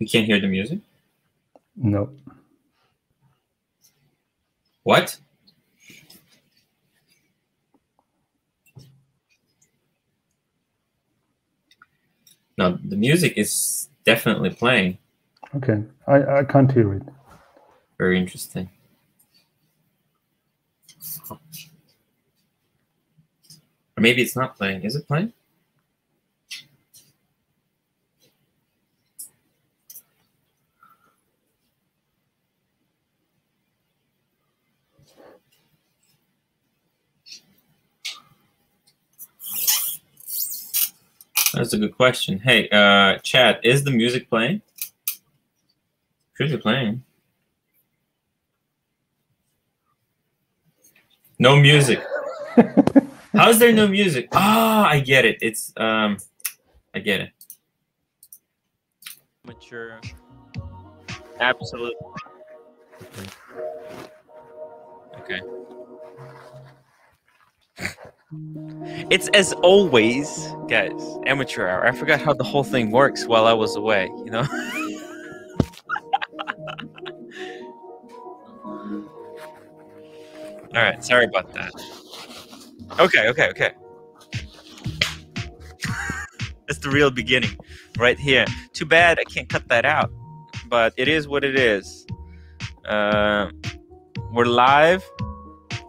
You can't hear the music? No. What? No, the music is definitely playing. Okay. I, I can't hear it. Very interesting. Or maybe it's not playing. Is it playing? That's a good question. Hey, uh, chat, is the music playing? Should be playing. No music. How is there no music? Ah, I get it. It's um, I get it. Mature. Absolutely. Okay. It's as always, guys, amateur hour. I forgot how the whole thing works while I was away, you know? All right, sorry about that. Okay, okay, okay. That's the real beginning right here. Too bad I can't cut that out, but it is what it is. Uh, we're live.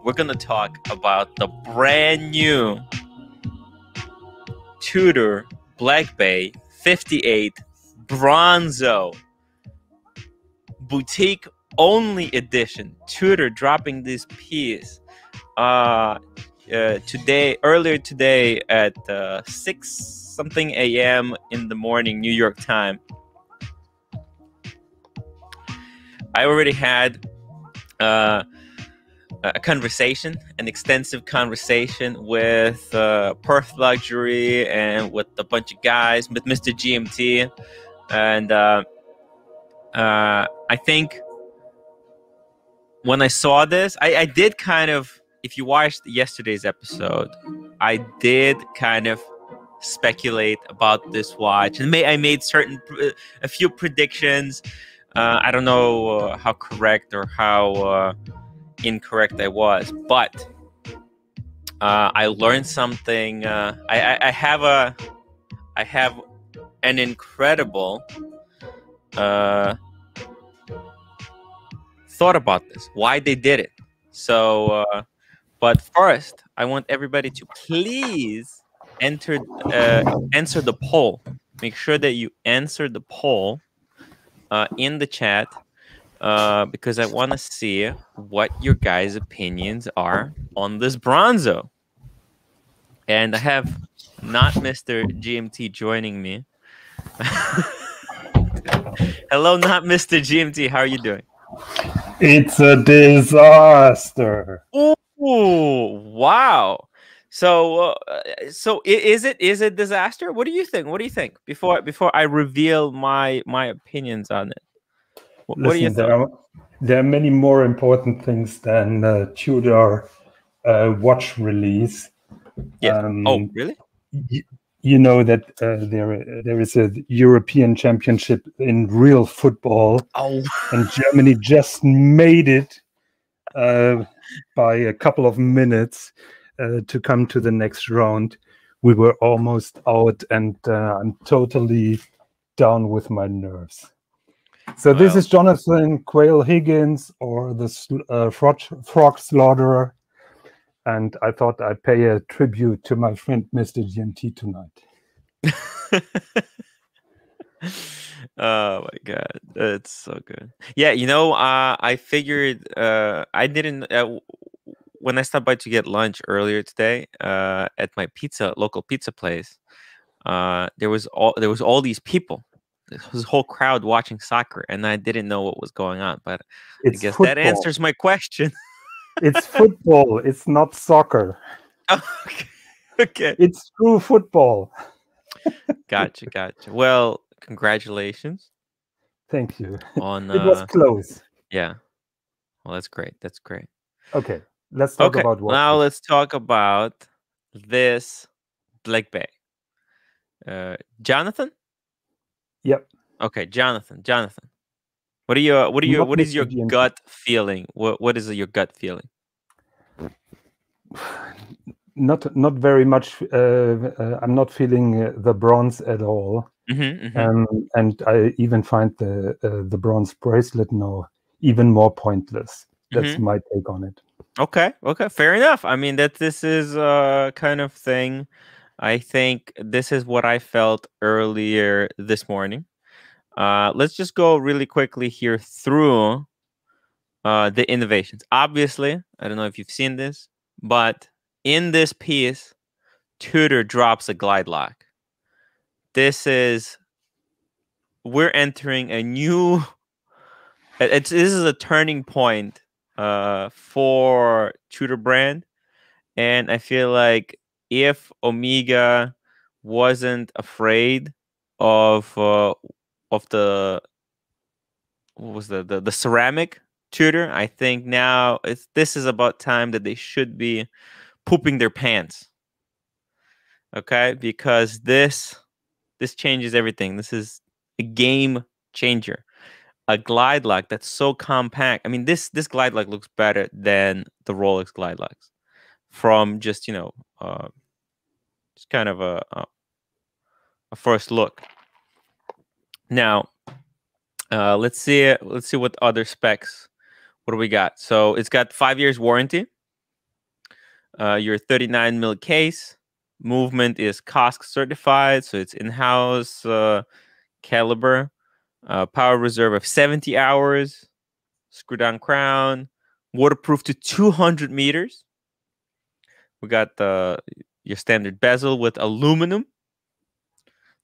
We're going to talk about the brand new Tudor Black Bay 58 Bronzo boutique only edition. Tudor dropping this piece uh, uh, today, earlier today at uh, 6 something a.m. in the morning, New York time. I already had uh, a conversation, an extensive conversation with uh, Perth Luxury and with a bunch of guys, with Mr. GMT. And uh, uh, I think when I saw this, I, I did kind of, if you watched yesterday's episode, I did kind of speculate about this watch and may, I made certain, a few predictions. Uh, I don't know uh, how correct or how uh, incorrect I was, but uh, I learned something. Uh, I, I, I, have a, I have an incredible uh, thought about this, why they did it. So, uh, but first, I want everybody to please enter, uh, answer the poll. Make sure that you answer the poll uh, in the chat uh, because I want to see what your guys' opinions are on this Bronzo. And I have not Mr. GMT joining me. Hello, not Mr. GMT. How are you doing? It's a disaster. Oh, wow. So, uh, so is it is it disaster? What do you think? What do you think before before I reveal my my opinions on it? What, Listen, what do you? There are, there are many more important things than uh, Tudor uh, watch release. Yeah. Um, oh, really? you know that uh, there there is a European Championship in real football, oh. and Germany just made it uh, by a couple of minutes uh, to come to the next round. We were almost out, and uh, I'm totally down with my nerves. So this is Jonathan Quayle Higgins or the uh, frog, frog slaughterer and I thought I'd pay a tribute to my friend Mr. GMT tonight. oh my god, that's so good. Yeah, you know, uh, I figured uh, I didn't uh, when I stopped by to get lunch earlier today uh, at my pizza local pizza place. Uh, there was all there was all these people, this whole crowd watching soccer, and I didn't know what was going on. But it's I guess football. that answers my question it's football. It's not soccer. okay. okay. It's true football. gotcha, gotcha. Well, congratulations. Thank you. On uh, it was uh, close. Yeah. Well, that's great. That's great. Okay, let's talk okay. about what. Now let's talk about this Black Bay. Uh, Jonathan. Yep. Okay, Jonathan. Jonathan, what are your what are your what is your gut feeling? What what is your gut feeling? Not not very much. Uh, uh, I'm not feeling uh, the bronze at all, Mm-hmm, um, and I even find the uh, the bronze bracelet now even more pointless. That's Mm-hmm. my take on it. Okay, okay, fair enough. I mean that this is a kind of thing. I think this is what I felt earlier this morning. Uh, let's just go really quickly here through uh, the innovations. Obviously, I don't know if you've seen this, but in this piece, Tudor drops a glide lock. This is we're entering a new. It's this is a turning point uh, for Tudor brand, and I feel like if Omega wasn't afraid of uh, of the what was the, the the ceramic Tudor, I think now it's this is about time that they should be pooping their pants. Okay, because this this changes everything. This is a game changer. A glide lock that's so compact. I mean, this this glide lock looks better than the Rolex glide locks from just you know uh, just kind of a, a a first look. Now, uh, let's see. Let's see what other specs. What do we got? So it's got five years warranty. Uh, your 39 mil case movement is COSC certified, so it's in-house uh, caliber. Uh, power reserve of 70 hours. Screw down crown. Waterproof to 200 meters. We got the your standard bezel with aluminum.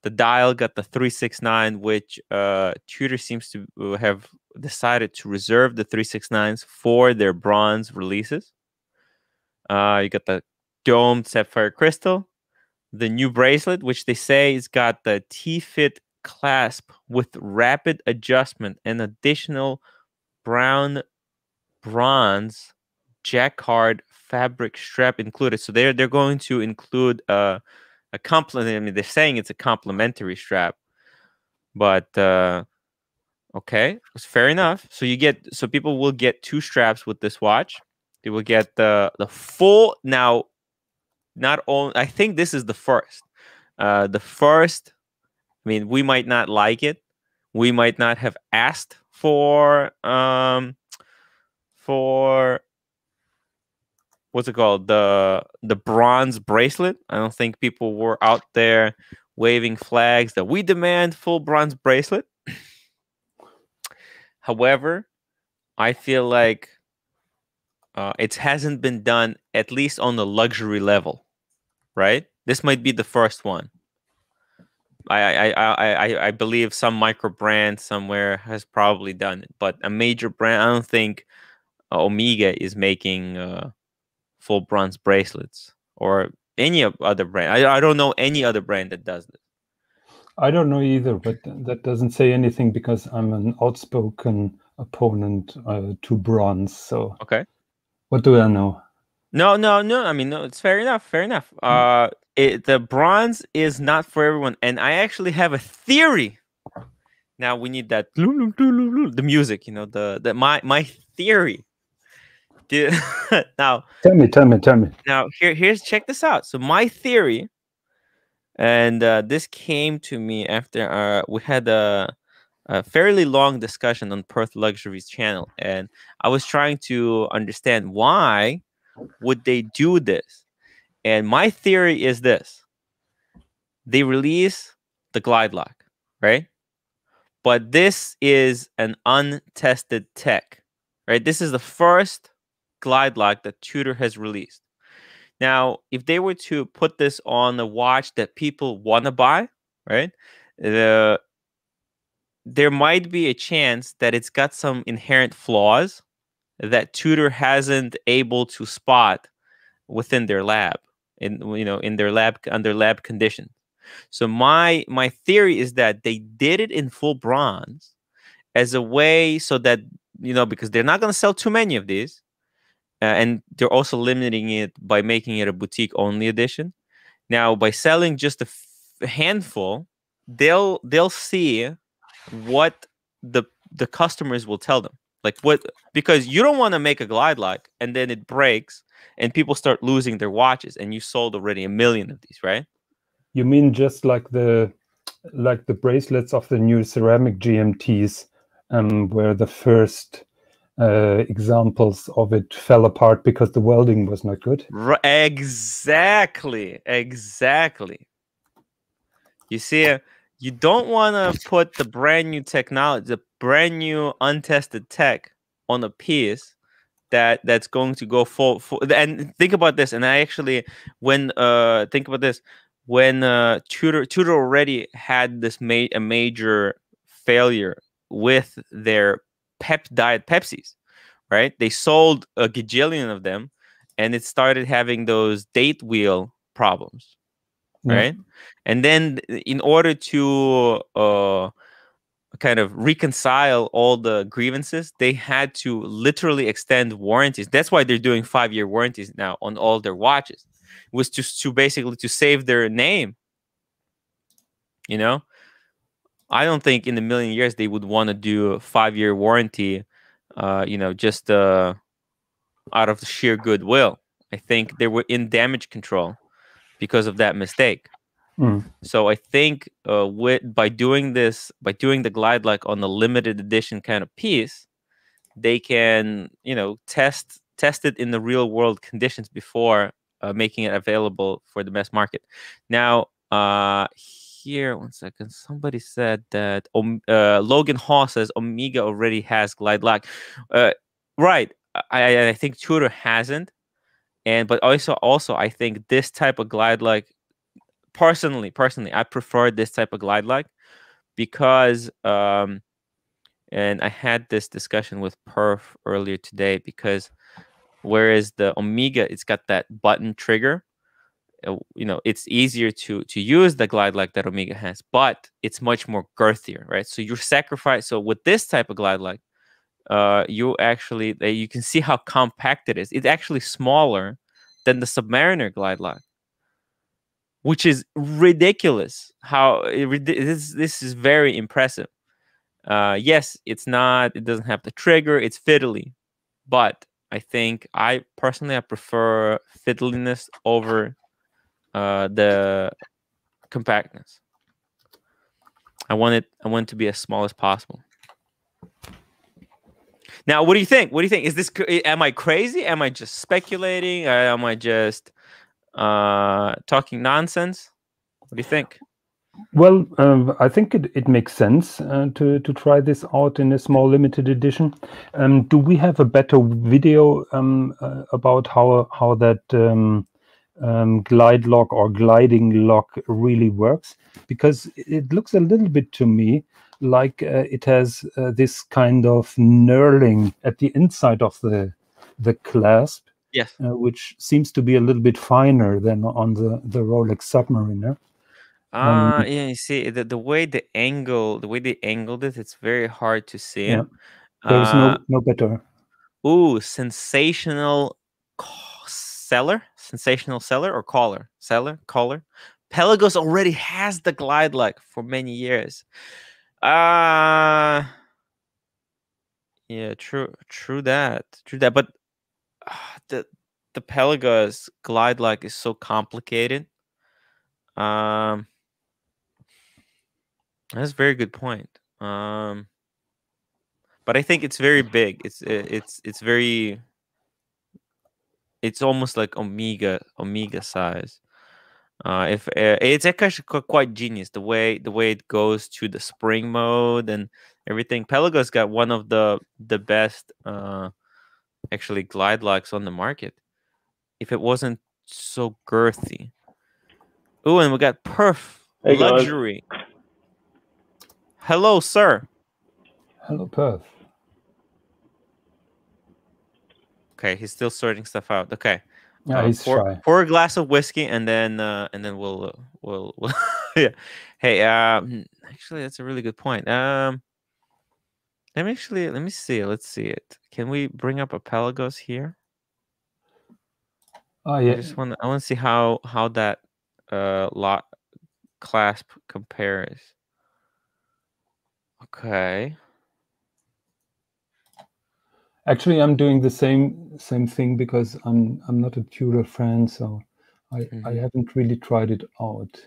The dial got the 369, which uh, Tudor seems to uh, have decided to reserve the 369s for their bronze releases. Uh, you got the domed sapphire crystal, the new bracelet, which they say has got the T-fit clasp with rapid adjustment and additional brown bronze jacquard fabric strap included. So they're they're going to include uh, a compliment. I mean, they're saying it's a complimentary strap, but uh, okay, it's fair enough. So you get so people will get two straps with this watch. They will get the the full now. Not only I think this is the first. Uh, the first. I mean, we might not like it. We might not have asked for um for what's it called? The the bronze bracelet. I don't think people were out there waving flags that we demand full bronze bracelet. However i feel like uh, it hasn't been done at least on the luxury level right? This might be the first one. I, I, I, I, believe some micro brand somewhere has probably done it, but a major brand, I don't think uh, Omega is making uh, full bronze bracelets or any other brand. I, I don't know any other brand that does this. I don't know either, but that doesn't say anything because I'm an outspoken opponent uh, to bronze. So Okay. what do I know? No, no, no. I mean, no, it's fair enough. Fair enough. Uh, it, the bronze is not for everyone, and I actually have a theory. Now we need that the music, you know, the the my my theory. Dude, now Tell me, tell me, tell me. now here here's check this out. So my theory and uh, this came to me after uh, we had a, a fairly long discussion on perth luxuries channel and i was trying to understand why would they do this. And my theory is this. They release the glide lock right? But this is an untested tech right? This is the first glide lock that tudor has released now, if they were to put this on a watch that people want to buy, right? The there might be a chance that it's got some inherent flaws that Tudor hasn't able to spot within their lab in you know in their lab under lab conditions. So my my theory is that they did it in full bronze as a way so that you know because they're not going to sell too many of these and they're also limiting it by making it a boutique only edition. Now, by selling just a handful, they'll they'll see what the the customers will tell them. Like what because you don't want to make a glide lock and then it breaks and people start losing their watches and you sold already a million of these, right? You mean just like the like the bracelets of the new ceramic GMTs, um, where the first uh, examples of it fell apart because the welding was not good. Exactly, exactly. You see, uh, you don't want to put the brand new technology, the brand new untested tech on a piece that that's going to go full and think about this and i actually when uh think about this when uh tudor tudor already had this made a major failure with their pep diet pepsis right they sold a gajillion of them and it started having those date wheel problems right and then in order to uh kind of reconcile all the grievances, they had to literally extend warranties. That's why they're doing five year warranties now on all their watches. Was just to basically to save their name. You know, I don't think in a million years they would want to do a five year warranty. Uh, you know, just uh, out of sheer goodwill. I think they were in damage control because of that mistake. Mm. So I think uh, with by doing this, by doing the glide lock on the limited edition kind of piece, they can you know test test it in the real world conditions before uh, making it available for the mass market. Now, uh, here one second, somebody said that um, uh, Logan Hall says Omega already has glide lock. Uh, right, I, I think Tudor hasn't, and but also also I think this type of glide lock personally, personally, I prefer this type of glide lock because, um, and I had this discussion with Perf earlier today because whereas the Omega, it's got that button trigger, you know, it's easier to to use the glide lock that Omega has, but it's much more girthier, right? So you're sacrifice. So with this type of glide lock, uh, you actually you can see how compact it is. It's actually smaller than the Submariner glide lock which is ridiculous. How this this is very impressive. Uh, yes, it's not. It doesn't have the trigger. It's fiddly, but I think I personally I prefer fiddliness over uh, the compactness. I want it. I want it to be as small as possible. Now, what do you think? What do you think? Is this? Am I crazy? Am I just speculating? Uh, am I just uh, talking nonsense? What do you think? Well, um, I think it, it makes sense uh, to to try this out in a small limited edition. Um, do we have a better video um, uh, about how how that um, um, glide lock or gliding lock really works? Because it looks a little bit to me like uh, it has uh, this kind of knurling at the inside of the the clasp Yes. Uh, which seems to be a little bit finer than on the, the Rolex Submariner. Ah, uh, um, yeah. You see the, the way the angle, the way they angled it, it's very hard to see. Yeah. There's uh, no no better. Ooh, sensational seller, sensational seller or caller, seller, caller. Pelagos already has the glide lock for many years. Uh yeah, true, true that, true that. But the the Pelagos glide lock is so complicated. Um, that's a very good point. Um, but I think it's very big. It's it's it's very. It's almost like Omega Omega size. Uh, if uh, it's actually quite genius the way the way it goes to the spring mode and everything. Pelagos got one of the the best uh, actually glide locks on the market if it wasn't so girthy. Oh, and we got Perf hey Luxury. Guys. Hello, sir. Hello, Perf. Okay, he's still sorting stuff out. Okay. Yeah, uh, he's pour, shy. pour a glass of whiskey and then uh, and then we'll uh, we'll, we'll yeah. Hey, um, actually, that's a really good point. Um, let me actually let me see. Let's see it. Can we bring up a Pelagos here? Oh yeah. I just want I want to see how how that uh lot clasp compares. Okay. Actually, I'm doing the same same thing because I'm I'm not a Tudor fan, so I I Mhm. haven't really tried it out.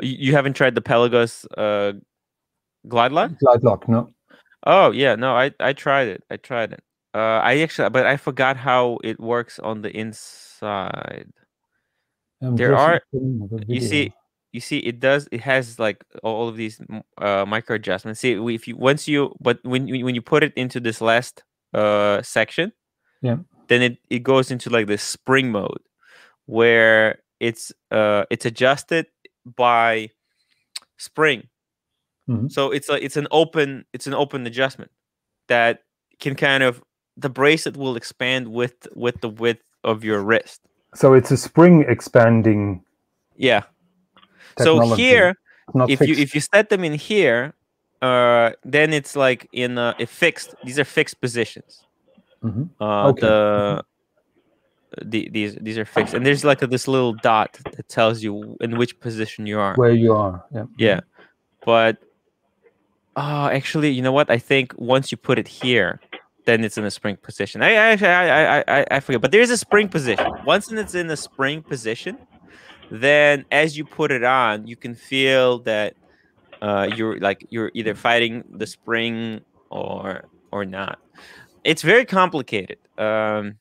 You, haven't tried the Pelagos uh, glide lock? Glide lock, no. Oh yeah, no, I I tried it. I tried it. Uh, I actually, but I forgot how it works on the inside. I'm There are- a You see, you see, it does. It has like all of these uh, micro adjustments. See, if you once you, but when when you put it into this last uh section, Yeah. then it it goes into like this spring mode, where it's uh it's adjusted by spring. Mhm. So it's a it's an open it's an open adjustment that can kind of the bracelet will expand with with the width of your wrist. So it's a spring expanding Yeah. technology. So here, if you if you set them in here, uh, then it's like in a, a fixed. These are fixed positions. Mhm. Uh, Okay. The, the these these are fixed, and there's like a, this little dot that tells you in which position you are. where you are. Yeah. Yeah, but oh, actually, you know what? I think once you put it here, then it's in a spring position. I I actually I I I, I forget, but there's a spring position. Once it's in a spring position, then as you put it on, you can feel that uh, you're like you're either fighting the spring or or not. It's very complicated, um,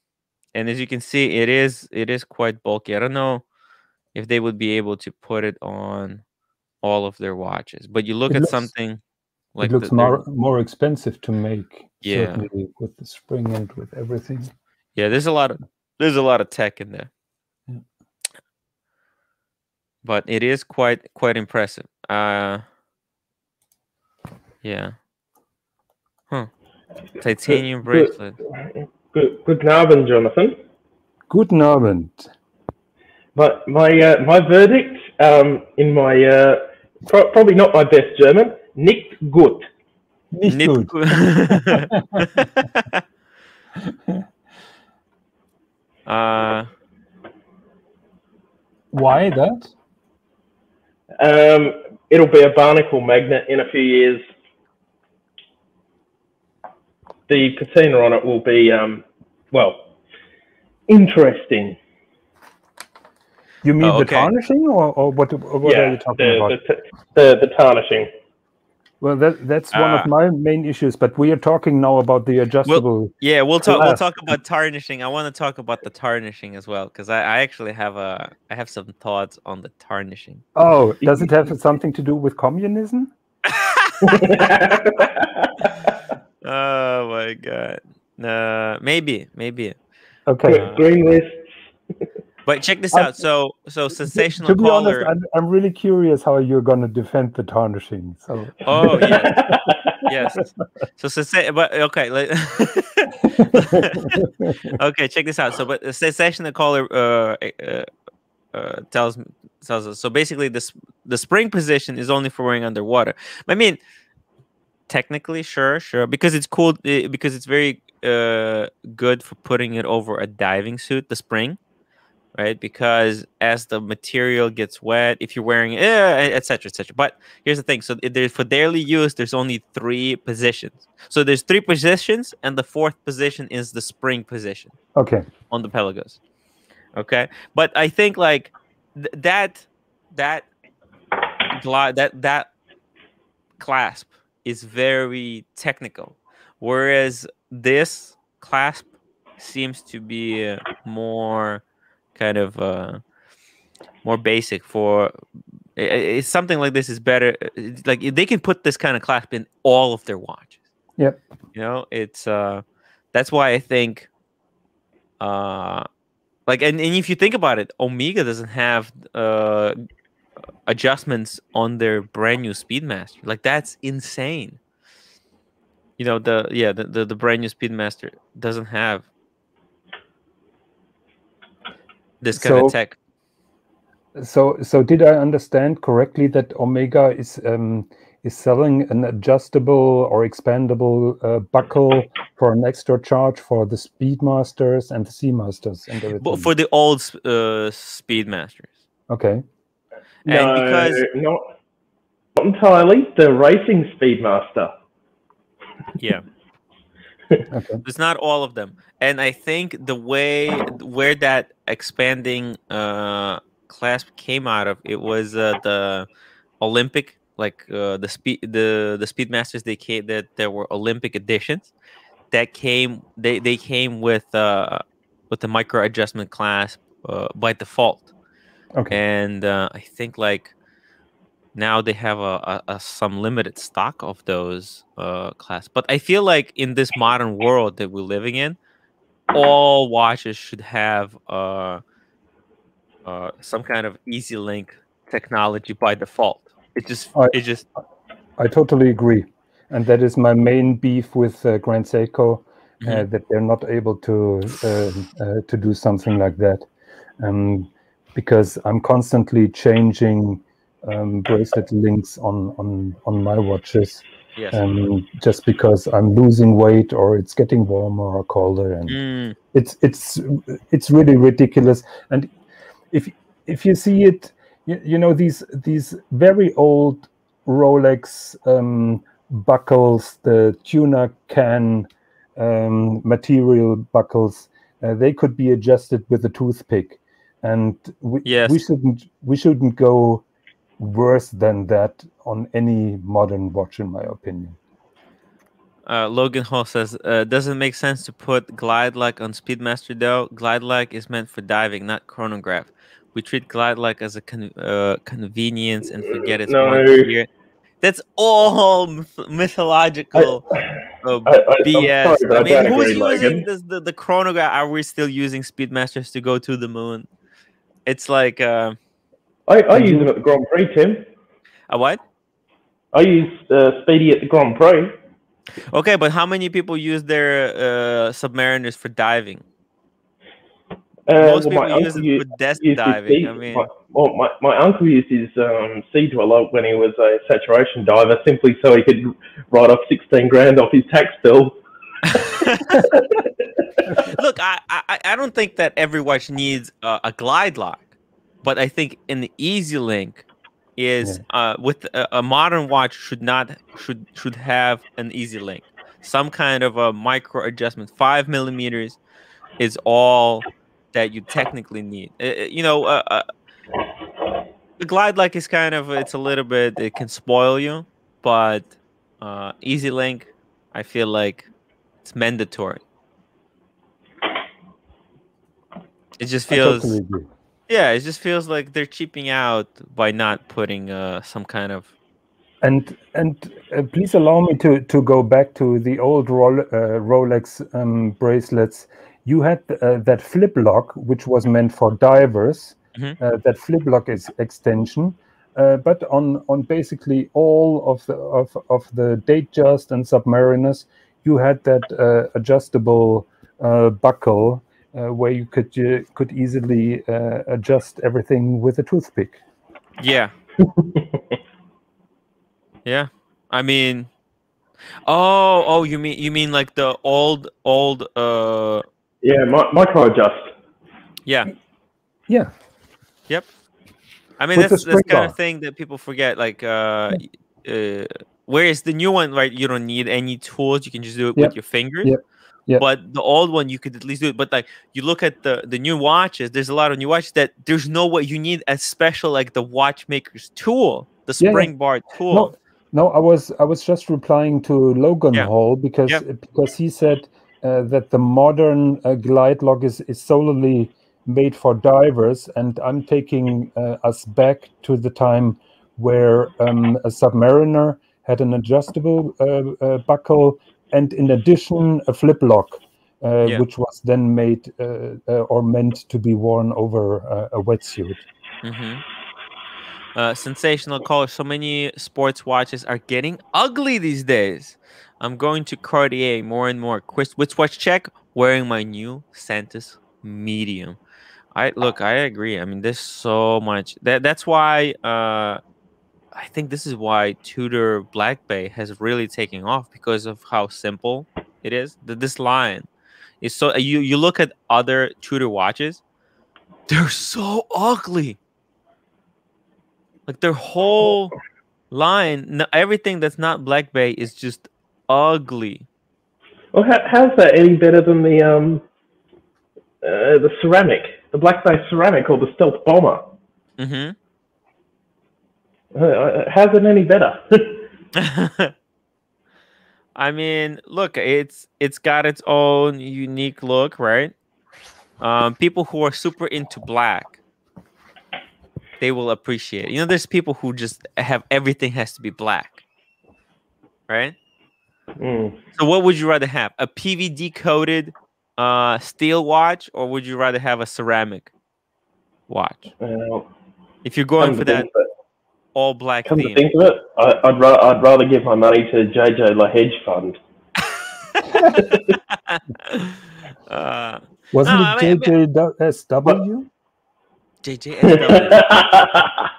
and as you can see, it is it is quite bulky. I don't know if they would be able to put it on all of their watches, but you look It at looks- something like it looks the- more more expensive to make. Yeah. Certainly with the spring and with everything. Yeah, there's a lot of there's a lot of tech in there. Yeah. But it is quite quite impressive. Uh yeah. Huh. Titanium Good- bracelet. Good, good Abend, Jonathan. Guten Abend. My my uh, my verdict um, in my uh, pro- probably not my best German. Nicht gut. Nicht Nit- gut. uh Why that? Um, it'll be a barnacle magnet in a few years. The patina on it will be um, well interesting. You mean Oh, the tarnishing, or, or what? Or what are you talking the, about? The, the the tarnishing. Well, that that's one Ah. of my main issues. But we are talking now about the adjustable. yeah, we'll talk we'll talk about tarnishing. I want to talk about the tarnishing as well because I, I actually have a I have some thoughts on the tarnishing. oh, does it have something to do with communism? Oh my god. Uh maybe, maybe. Okay. Green lists. But check this out. So so sensational to be caller. honest, I'm, I'm really curious how you're going to defend the tarnishing. So Oh yeah, yes. So sensa- but okay, like, okay, check this out. So but the sensational caller uh, uh, uh, tells tells us. So basically, this the spring position is only for wearing underwater. I mean, technically, sure, sure, because it's cool because it's very uh good for putting it over a diving suit. The spring. Right, because as the material gets wet, if you're wearing, eh, etc., etc. But here's the thing: so there's for daily use, there's only three positions. So there's three positions, and the fourth position is the spring position okay, on the Pelagos. Okay, but I think like th- that that that that clasp is very technical, whereas this clasp seems to be uh, more kind of uh, more basic for. It's something like this is better. Like they can put this kind of clasp in all of their watches. Yep. You know, it's uh, that's why I think uh like and, and if you think about it omega doesn't have uh adjustments on their brand new speedmaster. Like that's insane. You know the yeah the, the, the brand new speedmaster doesn't have this kind So- of tech. So so did I understand correctly that Omega is um, is selling an adjustable or expandable uh, buckle for an extra charge for the Speedmasters and the Seamasters and everything? but for the old uh speedmasters. Okay, and no, because not not entirely. The racing speedmaster. Yeah. Okay. It's not all of them, and I think the way where that expanding uh, clasp came out of it was uh, the Olympic, like uh, the speed the the Speedmasters. They came that there were Olympic editions that came. They they came with uh, with the micro adjustment clasp uh, by default, Okay. and uh, I think like now they have a, a, a some limited stock of those uh class but i feel like in this modern world that we're living in all watches should have uh uh some kind of easy link technology by default it just I- it just I totally agree, and that is my main beef with uh, Grand Seiko. Uh, Mhm. that they're not able to uh, uh, to do something like that, um, because I'm constantly changing um, bracelet links on on on my watches, yes. Um, just because I'm losing weight or it's getting warmer or colder, and Mm, it's it's it's really ridiculous. And if if you see it you, you know these these very old rolex um, buckles the tuna can um, material buckles uh, they could be adjusted with a toothpick and we, Yes. we shouldn't we shouldn't go worse than that on any modern watch in my opinion uh, Logan Hall says, uh, "Doesn't make sense to put glide lock on Speedmaster though. Glide lock is meant for diving, not chronograph. We treat glide lock as a con- uh, convenience and forget it's No. once a year. That's all myth- mythological uh, I, I, BS. sorry, I I mean, who's using Logan. this, the the chronograph? Are we still using Speedmasters to go to the moon? It's like uh, I, I use them at the Grand Prix, Tim. a what? I use uh, Speedy at the Grand Prix. Okay, but how many people use their uh, submariners for diving? Uh, Most well, my people use it for desk diving. sea- I mean, my, well, my, my uncle used his um, sea dweller when he was a saturation diver simply so he could write off 16 grand off his tax bill. Look, I, I I don't think that every watch needs uh, a glide lock, but I think an easy link is uh, with a, a modern watch should not should should have an easy link, some kind of a micro adjustment. Five millimeters is all that you technically need. Uh, uh, you know, uh, uh, the glide lock is kind of it's a little bit it can spoil you, but uh, easy link, I feel like it's mandatory. It just feels yeah, it just feels like they're cheaping out by not putting uh, some kind of And and uh, please allow me to to go back to the old Rol- uh, Rolex um, bracelets. You had uh, that flip lock, which was meant for divers. Mhm. Uh, that flip lock is extension, uh, but on on basically all of the of of the Datejust and Submariners, you had that uh, adjustable uh, buckle uh, where you could uh, could easily uh, adjust everything with a toothpick. yeah. yeah. I mean Oh, oh, you mean you mean like the old old uh Yeah, mi- micro adjust. yeah. Yeah. Yep. I mean With that's that's kind bar. of thing that people forget like uh uh whereas the new one right you don't need any tools you can just do it Yep. with your fingers. Yep. Yep. But the old one you could at least do it but like you look at the the new watches there's a lot of new watches that there's no way you need a special like the watchmaker's tool, the Yeah, yeah. spring bar tool. No, no, I was I was just replying to Logan Yeah. Hall because Yeah. because he said uh, that the modern uh, glide lock is, is solely made for divers, and I'm taking uh, us back to the time where um, a submariner had an adjustable uh, uh, buckle and in addition a flip lock. Uh, Yeah. Which was then made uh, uh, or meant to be worn over uh, a wetsuit. Mm -hmm. Uh, sensational color. So many sports watches are getting ugly these days. I'm going to Cartier more and more. Which, which watch check? Wearing my new Santos medium. I look. I agree. I mean, there's so much. That that's why. Uh, I think this is why Tudor Black Bay has really taken off because of how simple it is. The, this line is so. You you look at other Tudor watches, they're so ugly like their whole line no, everything that's not black bay is just ugly. Well, how, how's that any better than the um uh, the ceramic, the Black Bay ceramic or the Stealth Bomber? Mm-hmm. Uh, uh, how's it any better? I mean, look, it's it's got its own unique look, right? Um, people who are super into black, they will appreciate. It. You know, there's people who just have everything has to be black, right? Mm. So, what would you rather have? A PVD coated uh, steel watch, or would you rather have a ceramic watch? Well, If you're going for that think of it- all black come to think of it, I, I'd, ra- I'd rather give my money to JJ La Hedge Fund. uh, Wasn't No, I it mean- JJSW? JJSW.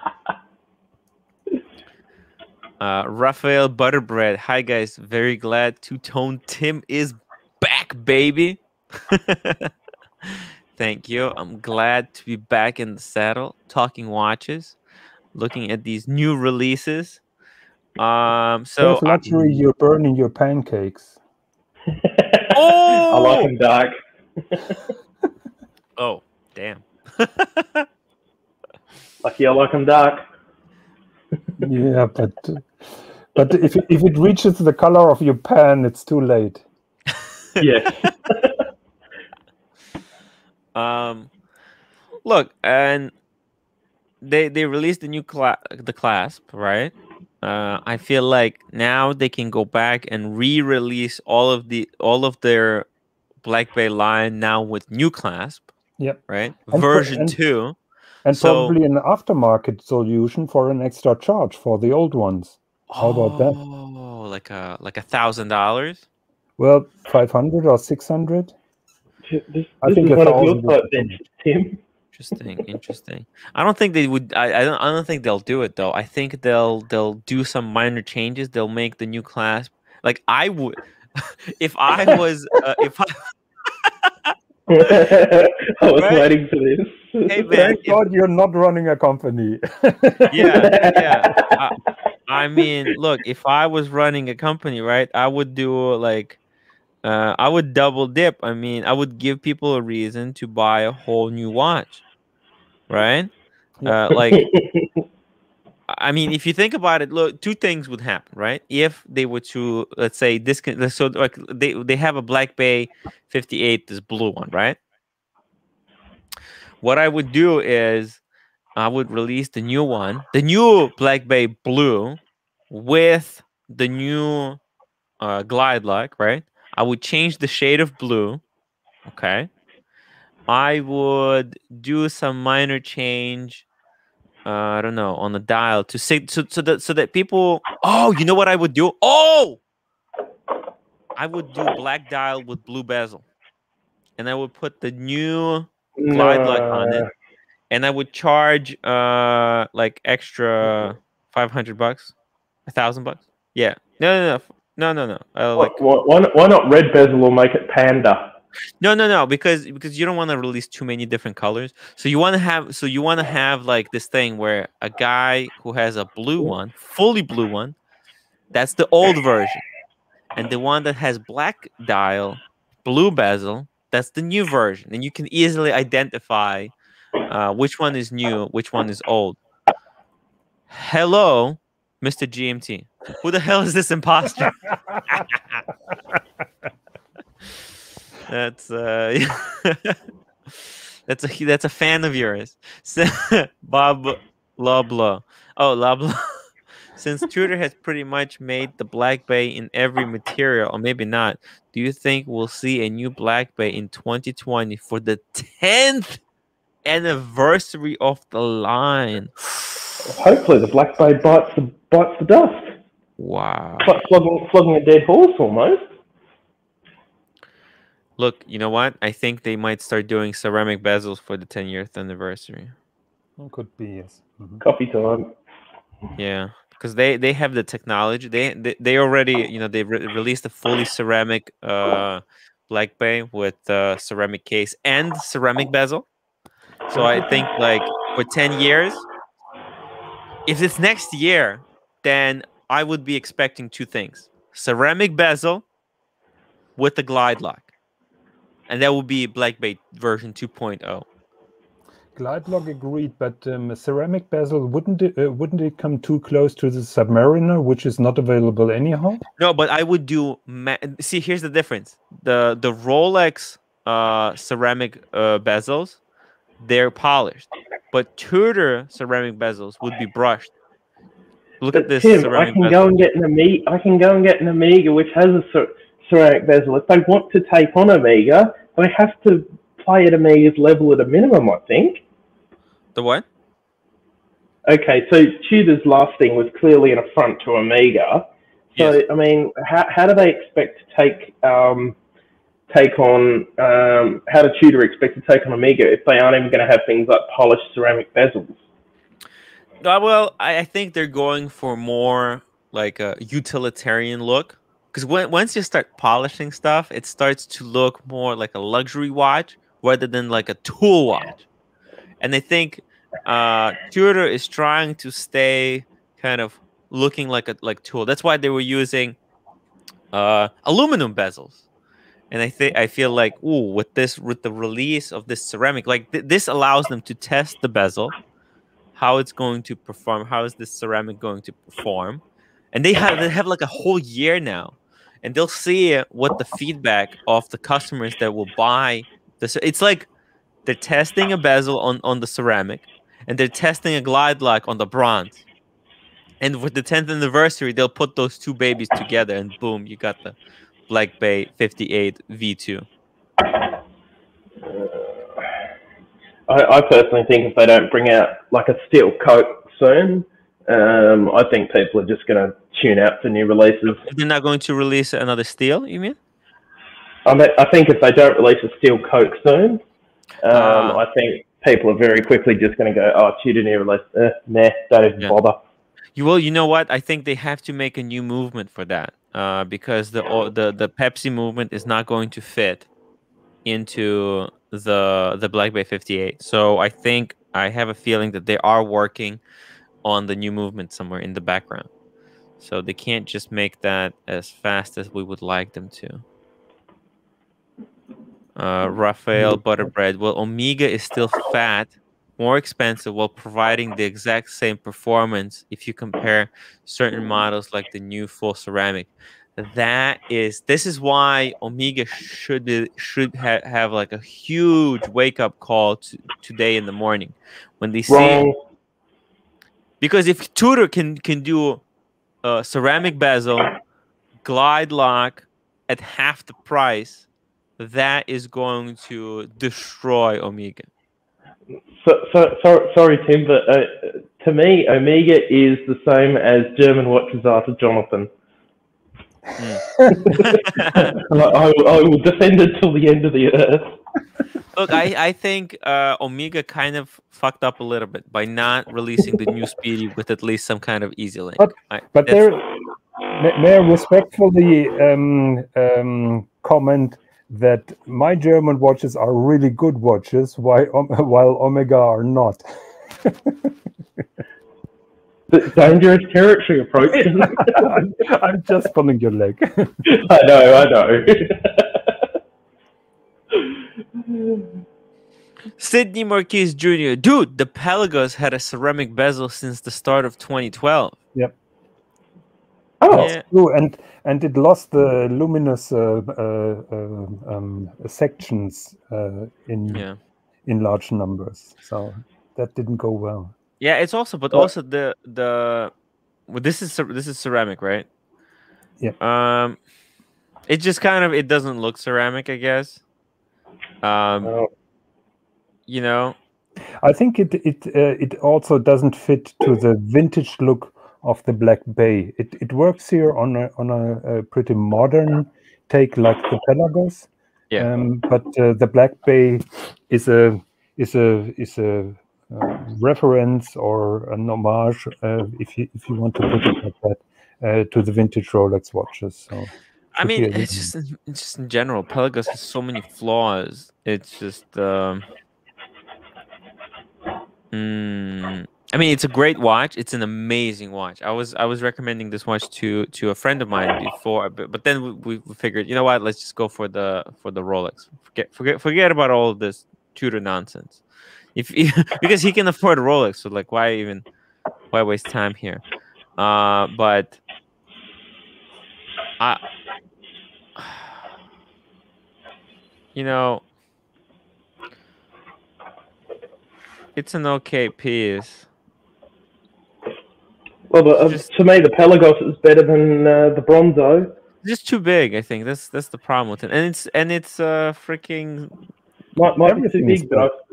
Uh, Raphael Butterbread. Hi guys, very glad Two Tone Tim is back, baby. Thank you. I'm glad to be back in the saddle, talking watches, looking at these new releases. Um, so There's luxury you're burning your pancakes. oh, I like them dark. oh, damn. Lucky I like them dark. Yeah, but but if it- if it reaches the color of your pan, it's too late. yeah. Um, look, and they they released the new cla- the clasp, right? Uh, I feel like now they can go back and re-release all of the all of their Black Bay line now with new clasp, Yep. right? And for- Version and- two. And So- probably an aftermarket solution for an extra charge for the old ones. How about that? Oh, like a like a thousand dollars. Well, 500 or 600? This, this I think is a one of your thousand type is Tim. Interesting, interesting. I don't think they would. I, I don't. I don't think they'll do it though. I think they'll they'll do some minor changes. They'll make the new clasp. Like I would, if I was, uh, if I, I was Right? waiting for this. Hey, man. Thank God you're not running a company. yeah, yeah. I, I mean, look, if I was running a company, right, I would do like, uh, I would double dip. I mean, I would give people a reason to buy a whole new watch, right? Uh, like I mean, if you think about it, look, two things would happen, right? If they were to, let's say, this, so like they they have a Black Bay 58, this blue one, right? What I would do is I would release the new one, the new Black Bay blue, with the new uh, glide lock, right? I would change the shade of blue, okay? I would do some minor change uh, I don't know, on the dial to say so, so that so that people. Oh, you know what I would do? Oh, I would do black dial with blue bezel, and I would put the new glide lock on it, and I would charge uh like extra five hundred bucks, a thousand bucks. Yeah, no, no, no, no, no, no. Uh, like Why, why, not- why not red bezel or make it panda? No, no, no, because because you don't want to release too many different colors. So you want to have so you want to have like this thing where a guy who has a blue one, fully blue one, that's the old version. And the one that has black dial, blue bezel, that's the new version. And you can easily identify uh, which one is new, which one is old. Hello, Mr. GMT. Who the hell is this imposter? That's uh That's a that's a fan of yours. Bob Loblaw. Oh, Loblaw. Since Tudor has pretty much made the Black Bay in every material, or maybe not, do you think we'll see a new Black Bay in 2020 for the 10th anniversary of the line? Hopefully, the black bay bites the bites the dust. Wow. It's like flogging, flogging a dead horse almost. Look, you know what? I think they might start doing ceramic bezels for the 10 year anniversary. Could be, yes. Mhm. Coffee time. Yeah, because they they have the technology. They they, they already you know they re- released a fully ceramic uh Black Bay with uh, ceramic case and ceramic bezel. So I think like for ten years, if it's next year, then I would be expecting two things: ceramic bezel with the glide lock, and that would be Black Bay version oh. 2.0. Glide agreed, but um, ceramic bezel wouldn't it uh, wouldn't it come too close to the Submariner, which is not available anyhow? No, but I would do. Ma- See, here's the difference: the the Rolex uh, ceramic uh, bezels, they're polished, but Tudor ceramic bezels would be brushed. Look But at this Tim, I ceramic can bezel. go and get an Omega. I can go and get an Omega which has a cer- ceramic bezel. If they want to take on Omega, they have to play at Omega's level at a minimum. I think. the what? Okay, so Tudor's last thing was clearly an affront to Omega. So Yes. I mean, how, how do they expect to take um, take on? Um, how do Tudor expect to take on Omega if they aren't even going to have things like polished ceramic bezels? Uh, well, I, I think they're going for more like a utilitarian look. Because when, once you start polishing stuff, it starts to look more like a luxury watch rather than like a tool watch. And I think uh, Tudor is trying to stay kind of looking like a like tool. That's why they were using uh, aluminum bezels. And I think I feel like, ooh, with this, with the release of this ceramic, like th- this allows them to test the bezel, how it's going to perform, how is this ceramic going to perform, and they have they have like a whole year now, and they'll see what the feedback of the customers that will buy this. It's like they're testing a bezel on on the ceramic, and they're testing a glide lock on the bronze. And with the 10th anniversary, they'll put those two babies together, and boom, you got the Black Bay 58 V2. I, I personally think if they don't bring out like a steel coke soon, um, I think people are just going to tune out for new releases. They're not going to release another steel, you mean? I, mean, I think if they don't release a steel coke soon, um, Ah. I think people are very quickly just going to go, oh, Tudor new release, eh, nah, don't even Yeah. bother. You will. You know what? I think they have to make a new movement for that, uh, because the the the Pepsi movement is not going to fit into the the Black Bay 58. So I think I have a feeling that they are working on the new movement somewhere in the background. So they can't just make that as fast as we would like them to. Uh, Raphael Butterbread. Well, Omega is still fat, more expensive, while providing the exact same performance if you compare certain models like the new full ceramic. That is, this is why Omega should be, should ha- have like a huge wake up call to, today in the morning when they see Wrong. Because if Tudor can can do a ceramic bezel, glide lock at half the price, that is going to destroy Omega. So, so, so, sorry, Tim, but uh, to me, Omega is the same as German watches are to Jonathan. I, I, will- I will defend it till the end of the earth. Look, I, I think uh, Omega kind of fucked up a little bit by not releasing the new Speedy with at least some kind of easy link. But- I, But that's- there, may, may I respectfully um, um, comment that my German watches are really good watches, while, while Omega are not. The dangerous territory approaching. I'm, I'm just pulling your leg. I know, I know. Sidney Marquise Jr. Dude, the Pelagos had a ceramic bezel since the start of 2012. Yep. oh, Yeah. True, and and it lost the luminous uh, uh, uh, um, sections uh, in Yeah. in large numbers, so that didn't go well. Yeah, it's also, but Well- also the the well, this is this is ceramic, right? Yeah. Um, it just kind of it doesn't look ceramic, I guess. Um, oh. you know, I think it it uh, it also doesn't fit to the vintage look of the Black Bay. It it works here on a on a, a pretty modern take like the Pelagos. Yeah. Um, but uh, the Black Bay is a is a is a reference or an homage, uh, if you if you want to put it like that, uh, to the vintage Rolex watches. So I mean, it's just in- it's just in general, Pelagos has so many flaws. It's just um, mm, I mean, it's a great watch. It's an amazing watch. I was I was recommending this watch to to a friend of mine before, but, but then we, we figured, you know what? Let's just go for the for the Rolex. Forget forget forget about all this Tudor nonsense. If because he can afford Rolex, so like why even why waste time here? Uh, but I, you know, it's an okay piece. Well, but, uh, Just- to me, the Pelagos is better than uh, the Bronzo. Just too big, I think. That's that's the problem with it, and it's and it's uh freaking. Might, might be too big, but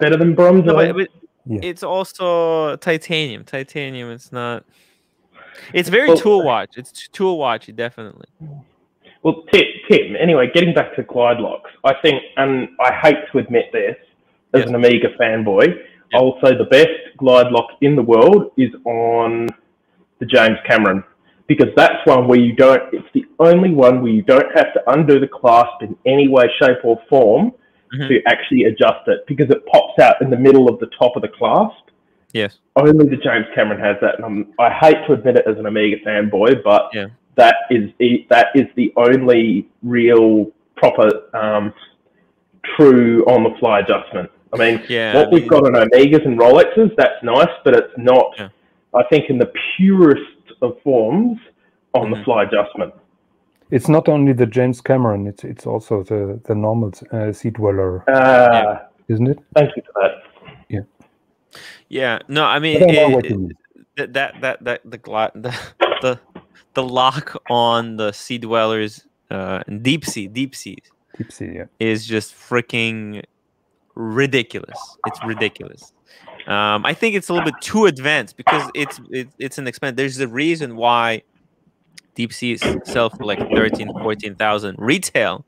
better than Bronzo. No, but, but Yeah. it's also titanium. Titanium. It's not. It's very Well- tool watch. It's t- tool watchy, definitely. Well, Tim, Tim, anyway, getting back to Glide locks, I think, and I hate to admit this, as Yes. an Omega fanboy, Yeah. I will say the best glide lock in the world is on the James Cameron. Because that's one where you don't, it's the only one where you don't have to undo the clasp in any way, shape, or form Mhm. to actually adjust it because it pops out in the middle of the top of the clasp. Yes. Only the James Cameron has that, and I'm, I hate to admit it as an Omega fanboy, but Yeah. that is the, that is the only real proper um, true on the fly adjustment. I mean, Yeah. what I we've got on Omegas and Rolexes, that's nice, but it's not. Yeah. I think in the purest of forms on the Mhm. fly adjustment. It's not only the James Cameron; it's it's also the the normal uh, Sea Dweller, Uh, isn't it? Thank you for that. Yeah. Yeah. No, I I mean, don't it- what you mean. that that that that the the the, the lock on the sea dwellers uh deep sea deep seas Deep sea, yeah. is just freaking ridiculous it's ridiculous um i think it's a little bit too advanced because it's it, it's an expense there's a reason why deep seas sell for like 13 14000 retail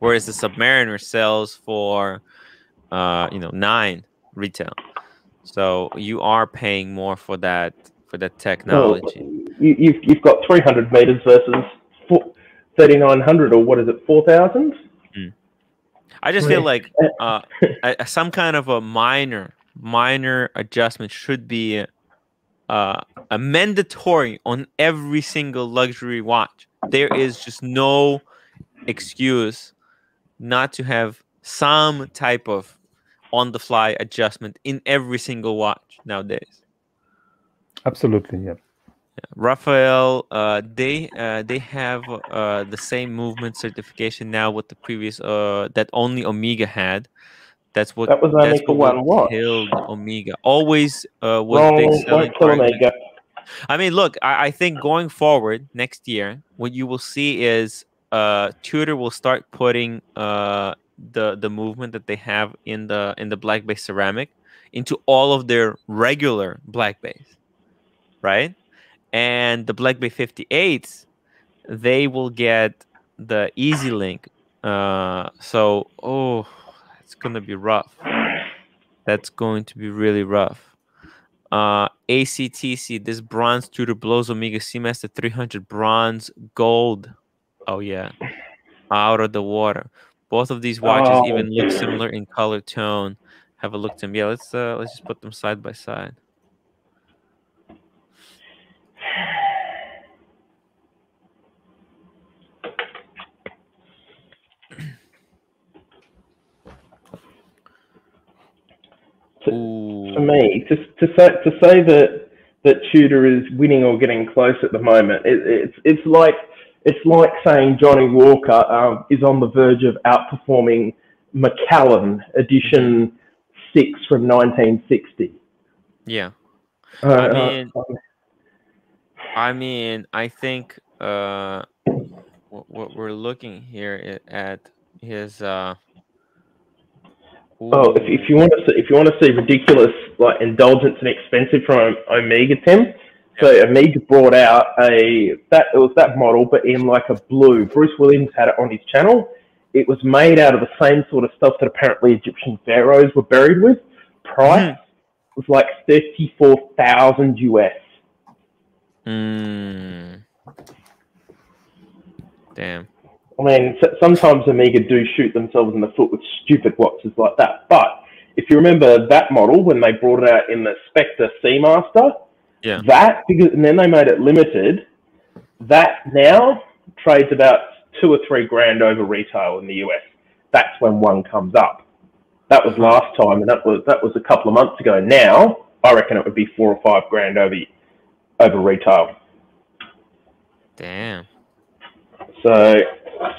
whereas the submariner sells for uh you know nine retail. So you are paying more for that for that technology. You, you've, you've got 300 meters versus 3900 or what is it, 4000? I just feel like uh, some kind of a minor, minor adjustment should be uh, a mandatory on every single luxury watch. There is just no excuse not to have some type of on-the-fly adjustment in every single watch nowadays. Absolutely, yeah. Raphael, uh, they uh, they have uh, the same movement certification now with the previous uh, that only Omega had. That's what That was that's what one watch. killed Omega. Always uh, was Wrong, big selling. Omega. I mean, look, I, I think going forward next year, what you will see is uh, Tudor will start putting uh, the the movement that they have in the in the Black Bays ceramic into all of their regular Black Bays, right? And the black bay 58s, they will get the easy link. Uh, so, oh, it's gonna be rough. That's going to be really rough. Uh ACTC this bronze Tudor blows Omega Seamaster 300 bronze gold. Oh yeah. Out of the water. Both of these watches Oh, even look similar in color tone. Have a look to them. Yeah let's uh let's just put them side by side Ooh. For me, to, to say to say that that Tudor is winning or getting close at the moment, it, it's it's like it's like saying Johnnie Walker um, is on the verge of outperforming Macallan Edition Six from 1960. yeah Uh, I uh, mean- I mean, I think uh, what, what we're looking here at is uh. Oh, if, if you want to see, if you want to see ridiculous like indulgence and expensive from Omega, Tim. So Omega brought out a that it was that model, but in like a blue. Bruce Williams had it on his channel. It was made out of the same sort of stuff that apparently Egyptian pharaohs were buried with. Price was like thirty four thousand US. Mm. Damn. I mean, sometimes Omega do shoot themselves in the foot with stupid watches like that. But if you remember that model when they brought it out in the Spectre Seamaster, Yeah. that because and then they made it limited. That now trades about two or three grand over retail in the US. That's when one comes up. That was last time, and that was that was a couple of months ago. Now I reckon it would be four or five grand over over retail. Damn. So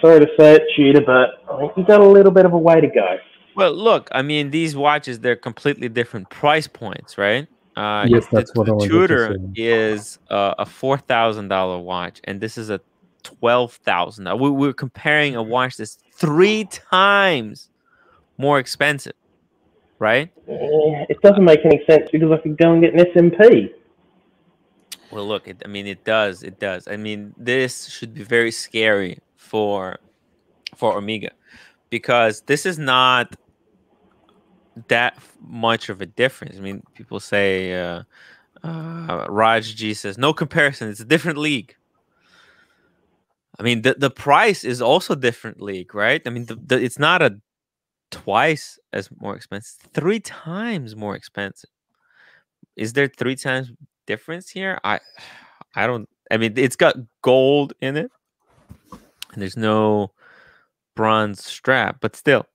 sorry to say it, Tudor, but I think you've got a little bit of a way to go. Well, look, I mean, these watches, they're completely different price points, right? Uh, Yes, the- that's what the I wanted to Tudor is uh, a $4,000 watch, and this is a $12,000. We, we're comparing a watch that's three times more expensive, right? Eh, It doesn't make any sense because I could go and get an SMP. Well, look, it, I mean, it does. It does. I mean, this should be very scary for for Omega because this is not that much of a difference. I mean, people say uh, uh, Raj G says no comparison. It's a different league. I mean, the the price is also different league, right? I mean, the, the, it's not a twice as more expensive, three times more expensive. Is there three times difference here? I I don't I mean it's got gold in it. There's no bronze strap, but still.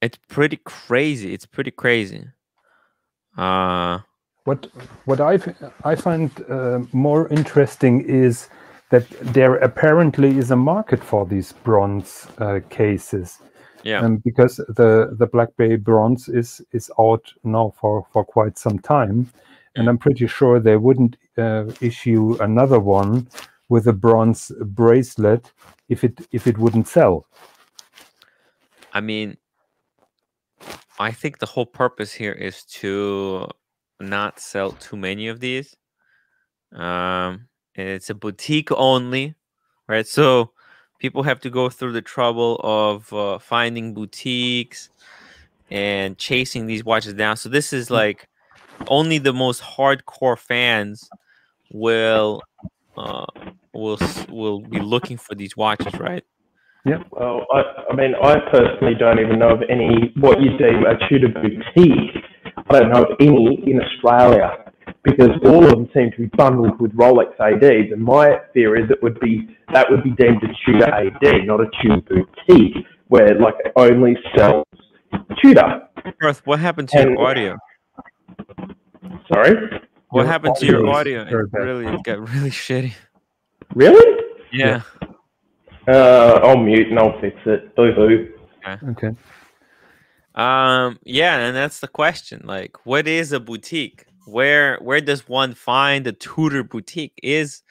It's pretty crazy. It's pretty crazy. Uh What what I I find uh, more interesting is that there apparently is a market for these bronze uh, cases, yeah. um, because the the Black Bay bronze is is out now for for quite some time, and I'm pretty sure they wouldn't uh, issue another one with a bronze bracelet if it if it wouldn't sell. I mean, I think the whole purpose here is to not sell too many of these. Um, and it's a boutique only, right? So people have to go through the trouble of uh, finding boutiques and chasing these watches down. So this is like only the most hardcore fans will uh, will will be looking for these watches, right? Yeah. Well, I, I mean, I personally don't even know of any what you deem a Tudor boutique. I don't know of any in Australia because all of them seem to be bundled with Rolex ADs. And my theory is it would be that would be deemed a Tudor AD, not a Tudor boutique, where like it only sells Tudor. Earth, what happened to And- your audio? Sorry, What Your happened to your audio audio? It very really it got really shitty. really? Yeah. Uh, I'll mute and I'll fix it. Boo hoo. Okay. Um yeah, and that's the question. Like what is a boutique? Where where does one find a Tudor boutique? Is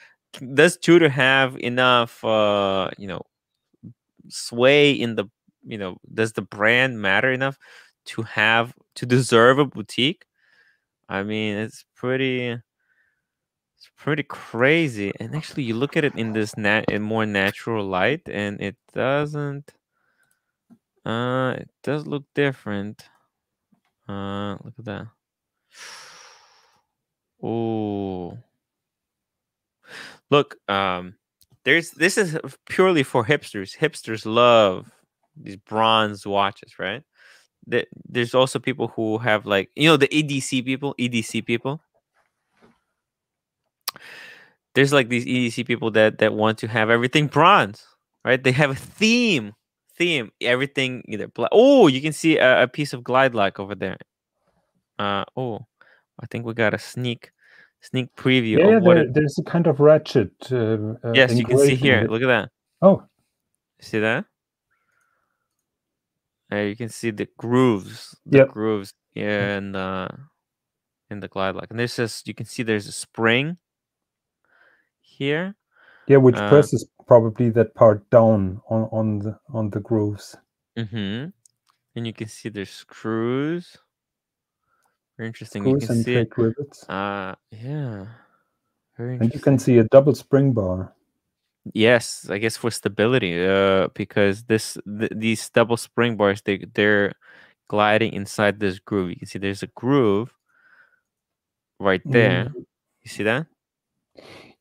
does Tudor have enough uh, you know, sway in the, you know, does the brand matter enough to have to deserve a boutique? I mean, it's pretty it's pretty crazy. And actually you look at it in this nat in more natural light and it doesn't uh, it does look different. Uh, look at that. Oh, look. Um, there's this is purely for hipsters. Hipsters love these bronze watches, right? There- There's also people who have like you know the EDC people, EDC people. There's like these EDC people that that want to have everything bronze, right? They have a theme theme everything either black oh you can see a, a piece of glide lock over there uh oh i think we got a sneak sneak preview Yeah, of what there, it, there's a kind of ratchet. Uh, uh, yes you can see here look at that Oh, see that there you can see the grooves the Yep. grooves in the in the glide lock and this is you can see there's a spring here yeah, which Uh, presses probably that part down on on the on the grooves. mm-hmm and you can see there's screws very interesting you Screws can and see it rivets, uh yeah very and you can see a double spring bar. Yes, I guess for stability, uh, because this th- these double spring bars they they're gliding inside this groove. You can see there's a groove right there. Mm, You see that?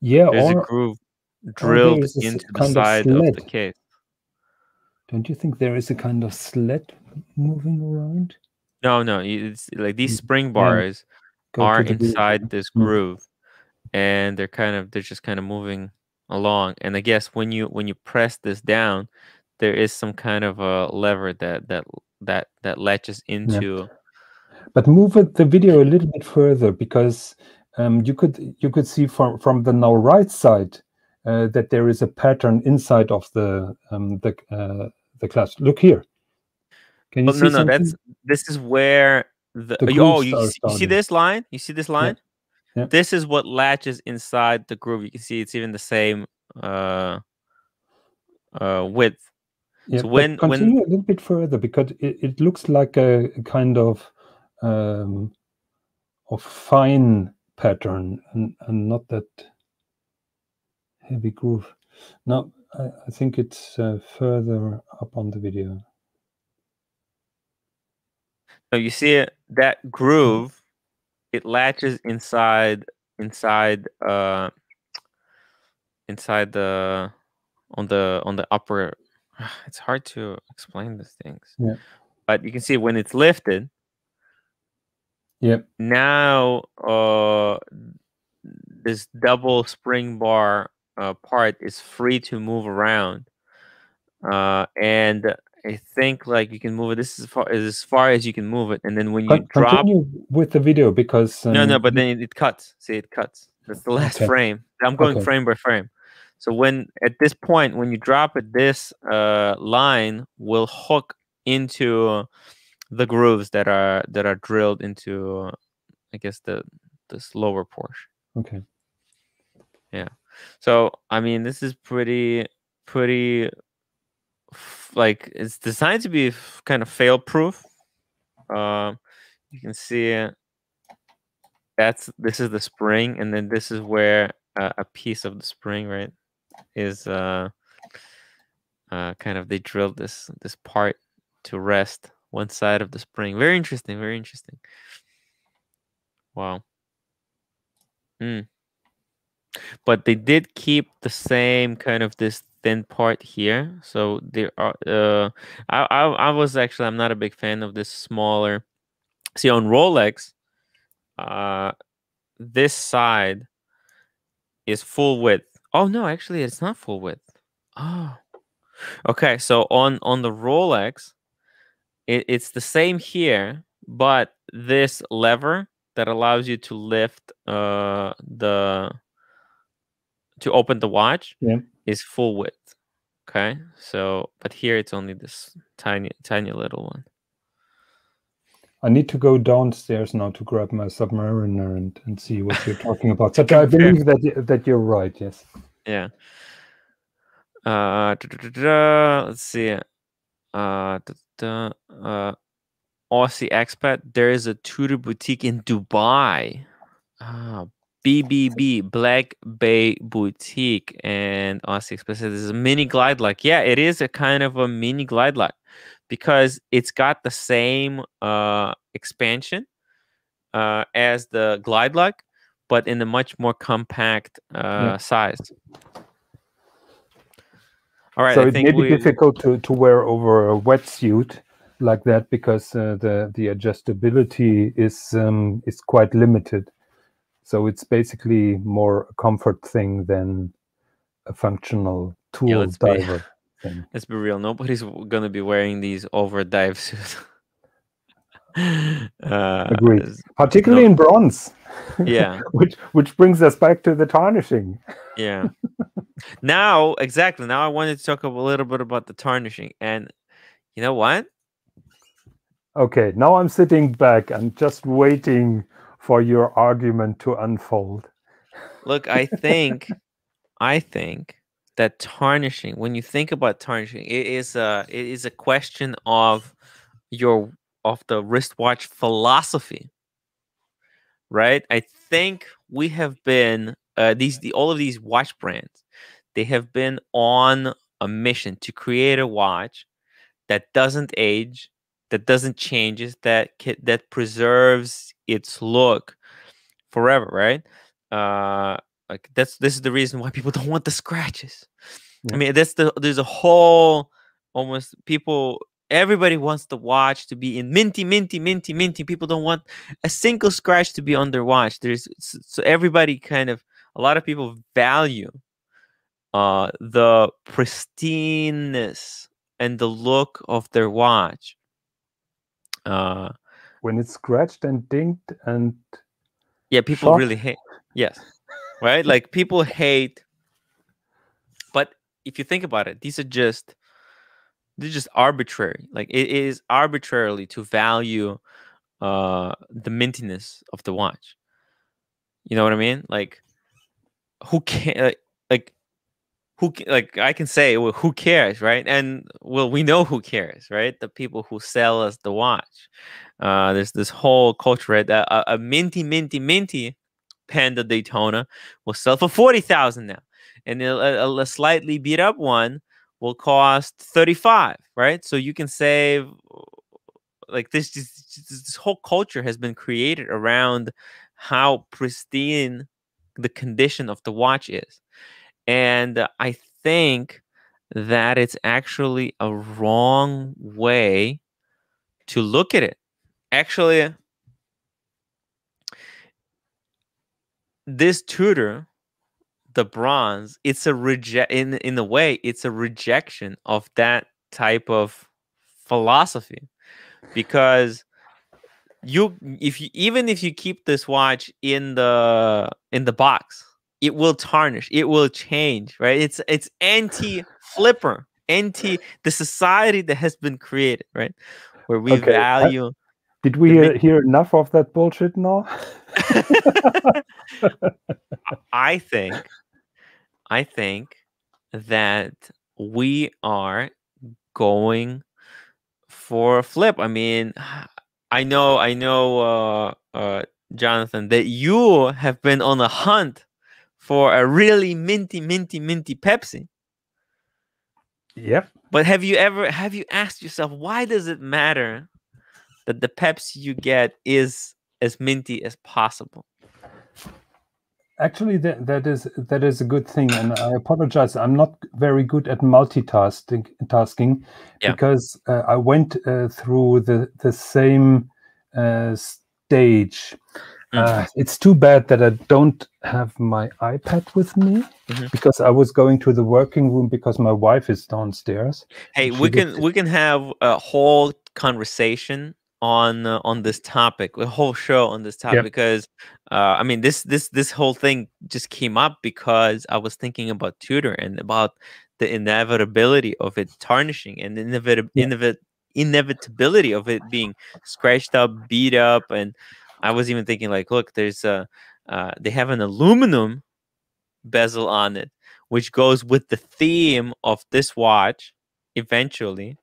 Yeah, There's or a groove drilled into the kind of side of, the case. Don't you think there is a kind of sled moving around? No, no, it's like these Mm, spring bars Go are to the groove. inside this Mm. groove, and they're kind of they're just kind of moving along. And I guess when you when you press this down, there is some kind of a lever that that that that latches into. But move it, the video a little bit further because um, you could you could see from from the now right side uh, that there is a pattern inside of the um, the uh, the clutch. Look here. Can you Well, see no, no, something? that's this is where the, The oh grooves you, see, you see this line? You see this line? Yeah. This is what latches inside the groove. You can see it's even the same uh uh width. Yeah, so when- when- continue a little bit further because it, it looks like a, a kind of um, of fine pattern and, and not that heavy groove. No, I, I think it's uh, further up on the video. So you see it that groove, it latches inside inside uh inside the on the on the upper it's hard to explain these things. Yeah. But you can see when it's lifted, Yep. now uh this double spring bar uh, part is free to move around uh and i think like you can move it this is as far as far as you can move it and then when you Con- drop continue with the video because no no um, but then it, it cuts see it cuts that's the last Okay. frame i'm going Okay. frame by frame so when at this point when you drop it this uh line will hook into the grooves that are that are drilled into uh, i guess the this lower portion okay. Yeah. So I mean, this is pretty, pretty, like it's designed to be kind of fail-proof. Um, you can see. That's this is the spring, and then this is where uh, a piece of the spring, right, is uh, uh, kind of they drilled this this part to rest one side of the spring. Very interesting. Very interesting. Wow. Hmm but they did keep the same kind of this thin part here. So there are uh I, I i was actually i'm not a big fan of this smaller see on rolex uh this side is full width. Oh no actually it's not full width. Oh. Okay so on on the rolex it, it's the same here but this lever that allows you to lift uh the to open the watch Yeah. is full width. Okay, so but here it's only this tiny, tiny little one. I need to go downstairs now to grab my submariner and, and see what you're talking about. But I believe that that you're right. Yes. Yeah. Uh, duh, duh, duh, let's see. Uh, uh, Aussie expat. There is a Tudor boutique in Dubai. Ah, BBB Black Bay Boutique and Aussie Express. This is a mini glide lock. Yeah, it is a kind of a mini glide lock because it's got the same uh, expansion uh, as the glide lock, but in a much more compact uh, size. All right, so I it may be difficult to, to wear over a wetsuit like that because uh, the the adjustability is um, is quite limited. So it's basically more a comfort thing than a functional tool let's be- diver thing. Let's be real. Nobody's gonna be wearing these over dive suits. uh, Agreed. Particularly No. in bronze, Yeah, which which brings us back to the tarnishing. yeah. now, exactly. Now I wanted to talk a little bit about the tarnishing, and you know what? Okay, now I'm sitting back and just waiting for your argument to unfold. Look, I think, I think that tarnishing. When you think about tarnishing, it is a it is a question of your of the wristwatch philosophy, right? I think we have been uh, these the all of these watch brands. They have been on a mission to create a watch that doesn't age, that doesn't changes, that that preserves its look forever, right? Uh, like that's this is the reason why people don't want the scratches. I mean, that's the there's a whole almost people everybody wants the watch to be in minty minty minty minty people don't want a single scratch to be on their watch there's so everybody kind of a lot of people value uh the pristineness and the look of their watch uh when it's scratched and dinged and yeah people shocked. really hate yes right? Like people hate but if you think about it these are just they're just arbitrary. Like it is arbitrarily to value uh the mintiness of the watch. You know what i mean? Like who can like, like who like i can say well, who cares right? And well we know who cares right? The people who sell us the watch. Uh there's this whole culture right a, a minty minty minty panda daytona will sell for 40000 now. And a, a, slightly beat up one will cost 35 right? So you can save like this just- this whole culture has been created around how pristine the condition of the watch is and i think that it's actually a wrong way to look at it. Actually this Tudor the bronze it's a reject in in a way it's a rejection of that type of philosophy. Because you if you even if you keep this watch in the in the box it will tarnish it will change right? It's it's anti flipper anti the society that has been created right? Where we Okay, value did we hear, hear enough of that bullshit now? I think, I think that we are going for a flip. I mean, I know, I know, uh, uh, Jonathan, that you have been on a hunt for a really minty, minty, minty Pepsi. yep But have you ever have you asked yourself why does it matter that the Pepsi you get is as minty as possible? Actually, that that is that is a good thing, and I apologize. I'm not very good at multitasking, tasking, Yeah. because uh, I went uh, through the the same uh, stage. Mm. Uh, it's too bad that I don't have my iPad with me Mhm. because I was going to the working room because my wife is downstairs. Hey, we did- can we can have a whole conversation on uh, on this topic, a whole show on this topic Yep. because uh, I mean this this this whole thing just came up because I was thinking about Tudor and about the inevitability of it tarnishing and the inevit- Yeah. inevit- inevitability of it being scratched up, beat up, and I was even thinking like, look, there's a uh, they have an aluminum bezel on it, which goes with the theme of this watch eventually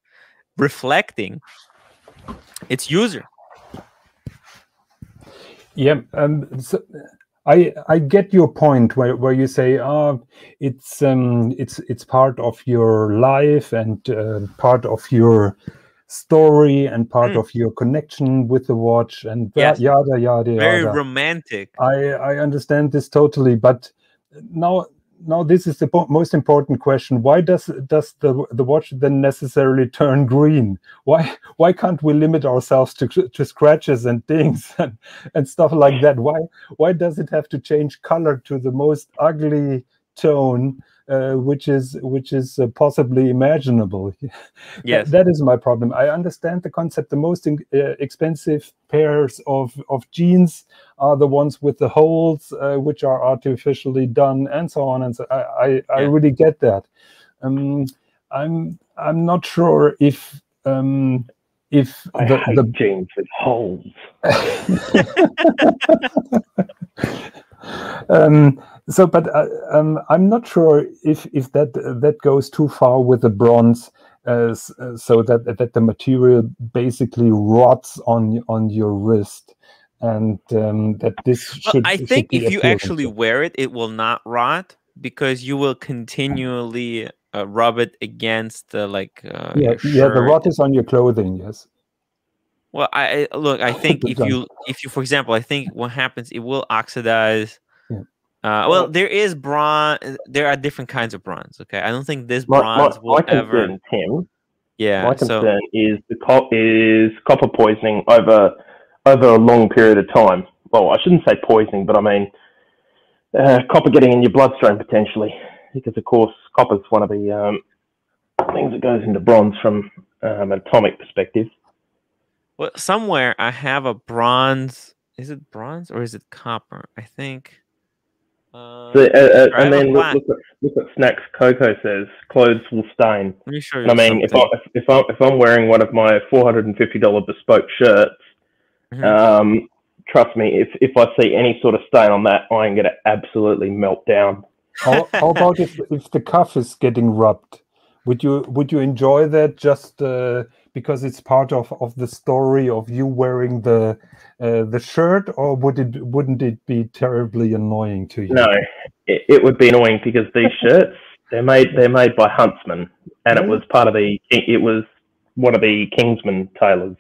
reflecting its user. Yeah, um, so I I get your point where, where you say, oh, it's um it's it's part of your life and uh, part of your story and part Mm. of your connection with the watch and Yes. yada yada Very yada. romantic. I I understand this totally, but now now this is the most important question. Why does does the the watch then necessarily turn green? Why why can't we limit ourselves to to scratches and dings and, and stuff like that? Why why does it have to change color to the most ugly tone, uh, which is which is uh, possibly imaginable? Th- Yes. that is my problem. I understand the concept. The most in, uh, expensive pairs of, of jeans are the ones with the holes, uh, which are artificially done, and so on. And so I, I, I really get that. Um, I'm I'm not sure if um, if I the, hate the jeans with holes. um, so, but uh, um, I'm not sure if if that that goes too far with the bronze, uh, uh, so that that the material basically rots on on your wrist, and um, that this Well, should. I should think if you actually wear it, it will not rot because you will continually uh, rub it against the like uh, yeah, yeah, the rot is on your clothing. Yes. Well, I I- look. I think if you if you, for example, I think what happens, it will oxidize. Uh, well, there is bronze. There are different kinds of bronze. Okay, I don't think this My, my, bronze will my ever. concern, Tim, Yeah. My so concern is the co- is copper poisoning over over a long period of time. Well, I shouldn't say poisoning, but I mean uh, copper getting in your bloodstream potentially, because of course copper is one of the um, things that goes into bronze from um, an atomic perspective. well, somewhere I have a bronze. Is it bronze or is it copper? I think. Uh, So, uh, uh, I have and then look, look, at, look at snacks. Coco says clothes will stain. let me show you. I mean, if I something. if, if I'm if I'm wearing one of my four hundred and fifty dollar bespoke shirts, Mhm. um, trust me, if if I see any sort of stain on that, I'm gonna absolutely melt down. How, how about if, if the cuff is getting rubbed? Would you would you enjoy that just uh, because it's part of, of the story of you wearing the uh, the shirt, or would it wouldn't it be terribly annoying to you? No, it, it would be annoying because these shirts they're made they're made by Huntsman, and it was part of the it was one of the Kingsman tailors.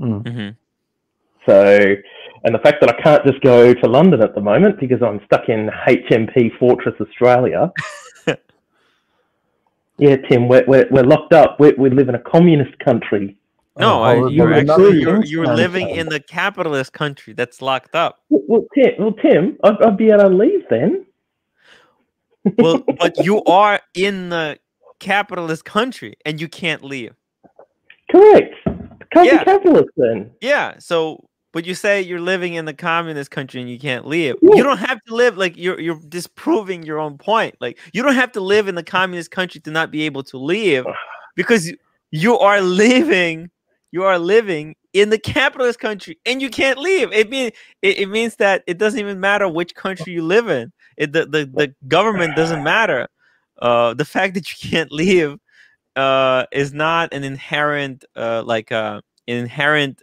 Mm. Mhm. So, and the fact that I can't just go to London at the moment because I'm stuck in HMP Fortress Australia. yeah, Tim, we're, we're, we're locked up. We, we live in a communist country. No, I, how- you're actually you're, you're living in the capitalist country that's locked up. Well, well Tim, well, Tim I'd, I'd be able to leave then. Well, but you are in the capitalist country and you can't leave. Correct. Can't Yeah. be capitalist then. Yeah. So, but you say you're living in the communist country and you can't leave. Yeah. You don't have to live like you're you're disproving your own point. Like you don't have to live in the communist country to not be able to leave because you- are living you are living in the capitalist country and you can't leave. It mean it, it means that it doesn't even matter which country you live in. It the, the, the government doesn't matter. Uh the fact that you can't leave uh is not an inherent uh like uh an inherent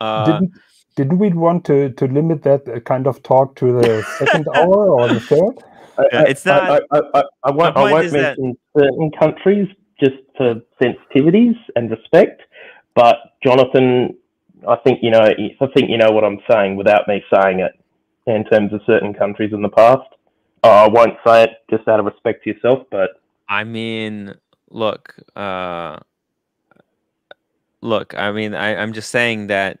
uh didn't didn't we want to to limit that uh, kind of talk to the second hour or the third? I- Yeah, it's not- I, I, I, I won't, my I won't is that- mention certain countries just for sensitivities and respect. But Jonathan, I think you know. I think you know what I'm saying without me saying it. In terms of certain countries in the past, oh, I won't say it just out of respect to yourself. But I mean, look, uh, look. I mean, I, I'm just saying that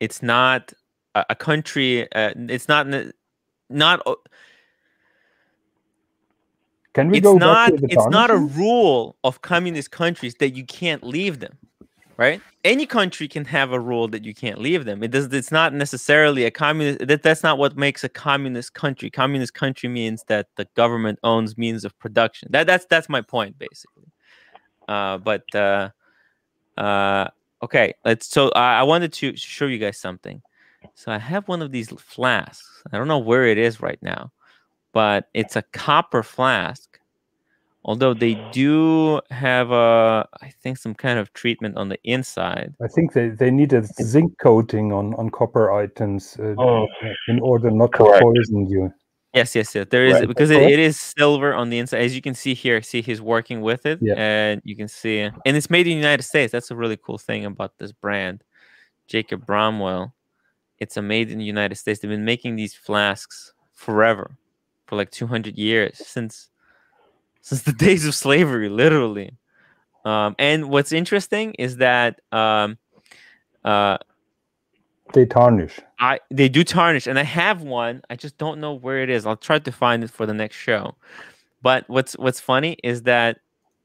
it's not a, a country. Uh, it's not not. Can we It's go not. back to the It's not a rule of communist countries that you can't leave them. Right? Any country can have a rule that you can't leave them. It does. It's not necessarily a communist. That, that's not what makes a communist country. Communist country means that the government owns means of production. That that's that's my point basically. Uh, but uh, uh, okay, let's. So I I wanted to show you guys something. So I have one of these flasks. I don't know where it is right now, but it's a copper flask. Although they do have a, I think some kind of treatment on the inside. I think they, they need a zinc coating on, on copper items uh, Oh. in order not to poison you. Yes, yes, yes. There is Right, because it, it is silver on the inside. As you can see here, see he's working with it, Yeah. and you can see, and it's made in the United States. That's a really cool thing about this brand, Jacob Bromwell. It's a made in the United States. They've been making these flasks forever, for like 200 years since since the days of slavery, literally. Um, and what's interesting is that um, uh, They tarnish. I they do tarnish, and I have one. I just don't know where it is. I'll try to find it for the next show. But what's what's funny is that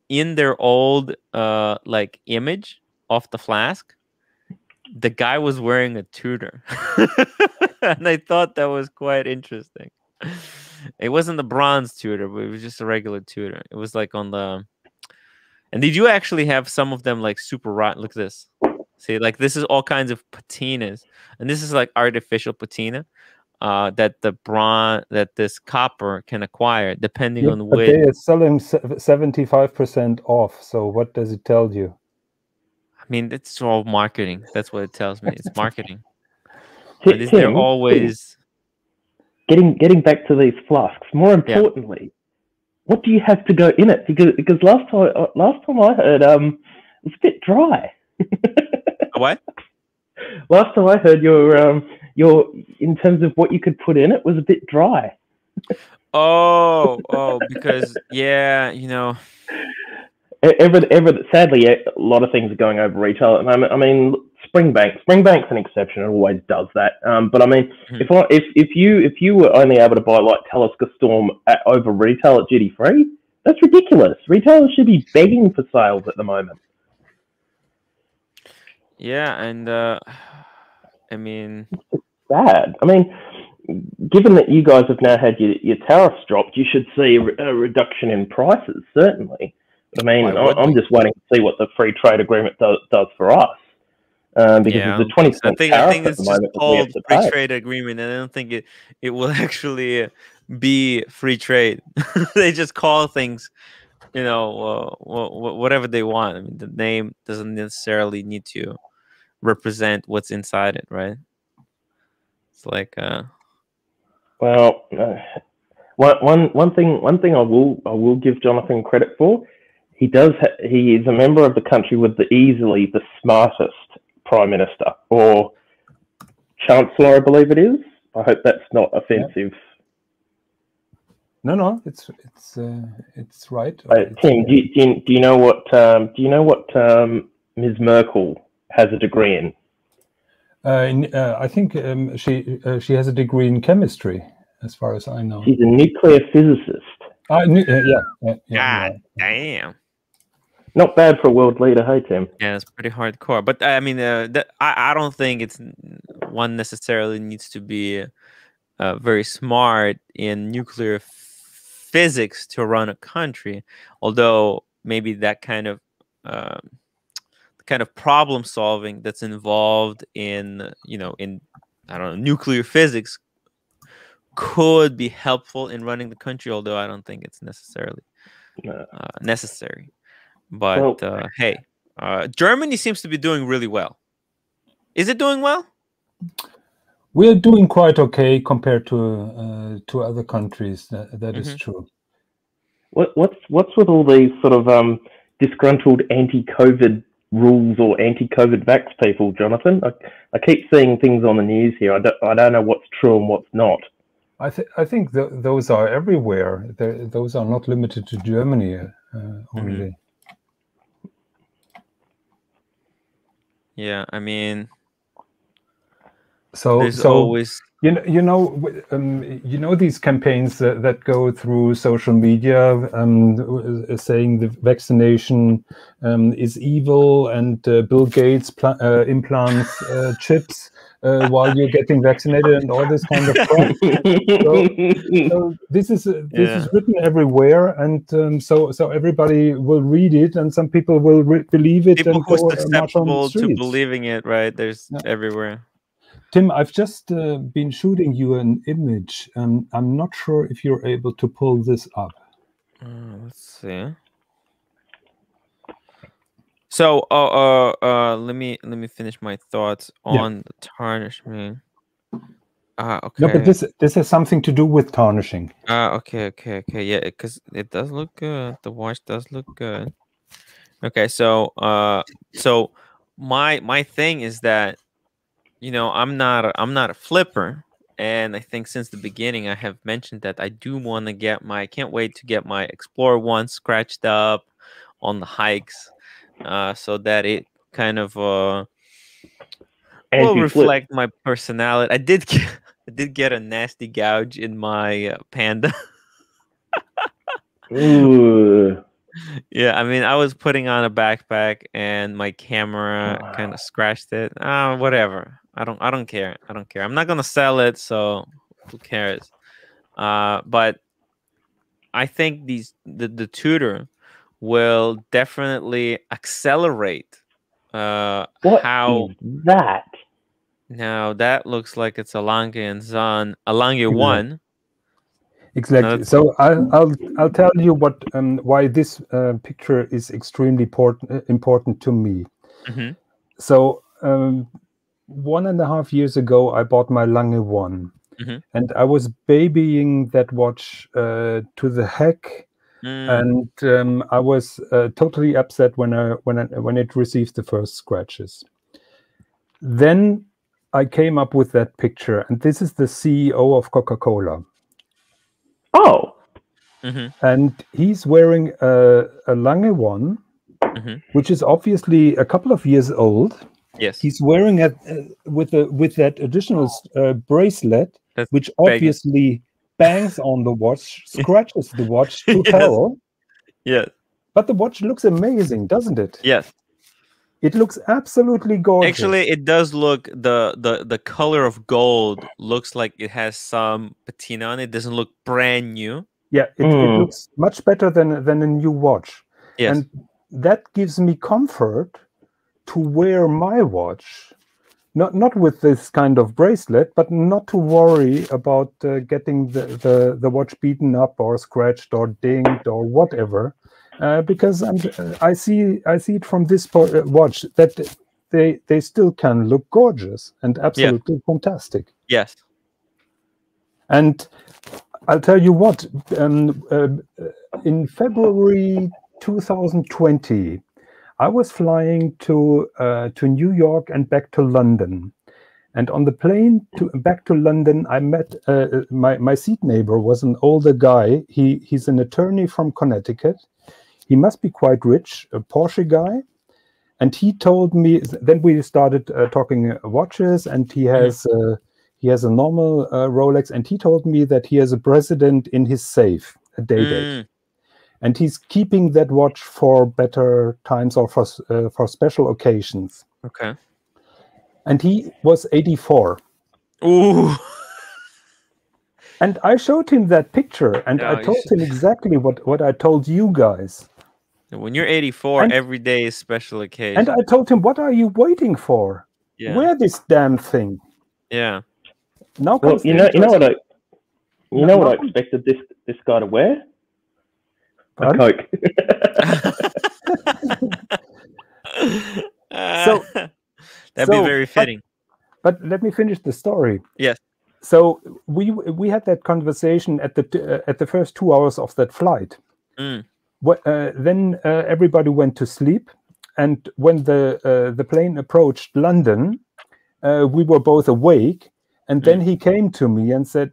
in their old uh like image off the flask, the guy was wearing a Tudor, and I thought that was quite interesting. It wasn't the bronze Tudor, but it was just a regular Tudor. It was like on the, and they do actually have some of them like super rotten. Look at this. See, like this is all kinds of patinas, and this is like artificial patina uh, that the bronze that this copper can acquire depending Yeah, on but which. they are selling seventy five percent off. So what does it tell you? I mean, it's all marketing. That's what it tells me. It's marketing. Ti- But is there always? getting getting back to these flasks. More Yeah. importantly, what do you have to go in it? Because because last time uh, last time I heard, um, it was a bit dry. What? Last time I heard your um your in terms of what you could put in it was a bit dry. Oh, oh, because yeah, you know, ever, ever, sadly, a lot of things are going over retail at the moment. I mean, Springbank, Springbank's an exception; it always does that. Um, but I mean, Mhm. if I, if if you if you were only able to buy like Talisker Storm at, over retail at duty free, that's ridiculous. Retailers should be begging for sales at the moment. Yeah, and uh, I mean, it's Bad. I mean, given that you guys have now had your, your tariffs dropped, you should see a, a reduction in prices, certainly. I mean, I, I'm just waiting to see what the free trade agreement does, does for us. Um, because yeah, there's a 20 I think I tariff think at it's the just moment that we have called free pay. trade agreement, and I don't think it it will actually uh, be free trade. they just call things, you know, uh, wha- wha- whatever they want. I mean, the name doesn't necessarily need to represent what's inside it, right? It's like, uh, Well, uh, one, one, one thing, one thing I will, I will give Jonathan credit for. He does. Ha- he is a member of the country with the easily the smartest prime minister or chancellor, I believe it is. I hope that's not offensive. No, no, it's it's uh, it's right. Uh, It's, Tim, do you, do, you, do you know what? Um, do you know what um, Ms. Merkel has a degree in? uh, in, uh, I think um, she uh, she has a degree in chemistry, as far as I know. She's a nuclear physicist. Ah, nu- uh, yeah, yeah, yeah, God yeah. damn. Not bad for a world leader, hey Tim. Yeah, it's pretty hardcore. But I mean, uh, that, I I don't think it's one necessarily needs to be uh, very smart in nuclear physics to run a country. Although maybe that kind of um, the kind of problem solving that's involved in you know in I don't know nuclear physics could be helpful in running the country. Although I don't think it's necessarily uh, necessary. But Well- uh, hey, uh, Germany seems to be doing really well. Is it doing well? We're doing quite okay compared to uh, to other countries. That, that is Mhm. true. What, what's what's with all these sort of um, disgruntled anti-COVID rules or anti-COVID vax people, Jonathan? I, I keep seeing things on the news here. I don't, I don't know what's true and what's not. I, th- I think th- those are everywhere. They're, those are not limited to Germany uh, Mm-hmm. only. Yeah, I mean, So, there's so always you know, you know, um, you know these campaigns that, that go through social media, um, uh, saying the vaccination um, is evil and uh, Bill Gates pla- uh, implants uh, chips uh, while you're getting vaccinated and all this kind of crap. so this is uh, this is written everywhere, and um, so so everybody will read it, and some people will re- believe it people and who's go uh, march on the susceptible to believing it, right? There's Yeah. everywhere. Tim, I've just uh, been shooting you an image. Um, I'm not sure if you're able to pull this up. Uh, let's see. So, uh, uh, uh, let me let me finish my thoughts Yeah. on the tarnishment. Ah, okay. No, but this this has something to do with tarnishing. Ah, okay, okay, okay. Yeah, because it does look good. The watch does look good. Okay, so uh so my my thing is that you know, I'm not a, I'm not a flipper and I think since the beginning I have mentioned that I do want to get my I can't wait to get my Explorer 1 scratched up on the hikes uh so that it kind of uh will reflect my personality. I did get, I did get a nasty gouge in my uh, Panda. Ooh. Yeah, I mean, I was putting on a backpack and my camera kind of scratched it. Ah, whatever. I don't. I don't care. I don't care. I'm not gonna sell it, so who cares? Uh, but I think these the the Tudor will definitely accelerate. Uh, What how that? now that looks like it's a Alange and Zan Alange Exactly. one. Exactly. So I'll I'll I'll tell you what um, why this uh, picture is extremely important uh, important to me. Mhm. So um, one and a half years ago, I bought my Lange One, Mhm. and I was babying that watch uh, to the heck. Mm, and um, I was uh, totally upset when I when I, when it received the first scratches. Then I came up with that picture, and this is the CEO of Coca-Cola, Oh, mhm. and he's wearing a, a Lange one, Mhm. which is obviously a couple of years old. Yes. He's wearing it uh, with a with that additional uh, bracelet, That's which banging. obviously bangs on the watch, scratches the watch to Yes. hell. yes. But the watch looks amazing, doesn't it? Yes. It looks absolutely gorgeous. Actually, it does look the the the color of gold looks like it has some patina on it. Doesn't look brand new. yeah, it, it Mm. looks much better than than a new watch. Yes. And that gives me comfort to wear my watch. Not not with this kind of bracelet, but not to worry about uh, getting the, the, the watch beaten up or scratched or dinged or whatever, uh, because I'm, I see I see it from this uh, watch that they they still can look gorgeous and absolutely fantastic. yes. And I'll tell you what, um, uh, in February 2020, I was flying to uh, to New York and back to London. And on the plane to back to London, I met uh, my my seat neighbor was an older guy. He he's an attorney from Connecticut. He must be quite rich, a Porsche guy. And he told me. Then we started uh, talking watches, and he has uh, he has a normal uh, Rolex, and he told me that he has a president in his safe, a day date, Mm, and he's keeping that watch for better times or for uh, for special occasions. okay. And he was 84, Ooh. and I showed him that picture, and Yeah, I told should- him exactly what what I told you guys, When you're 84, And- every day is special occasion. and I told him, "What are you waiting for? yeah. Wear this damn thing." Yeah. Now Well, you know, you know what I, you No, know what I expected this this guy to wear? A Pardon? coke. so that'd be very fitting. But let me finish the story. Yes. So we we had that conversation at the t- uh, at the first two hours of that flight. Mm. Wh- uh, then uh, everybody went to sleep, and when the uh, the plane approached London, uh, we were both awake. And then he came to me and said,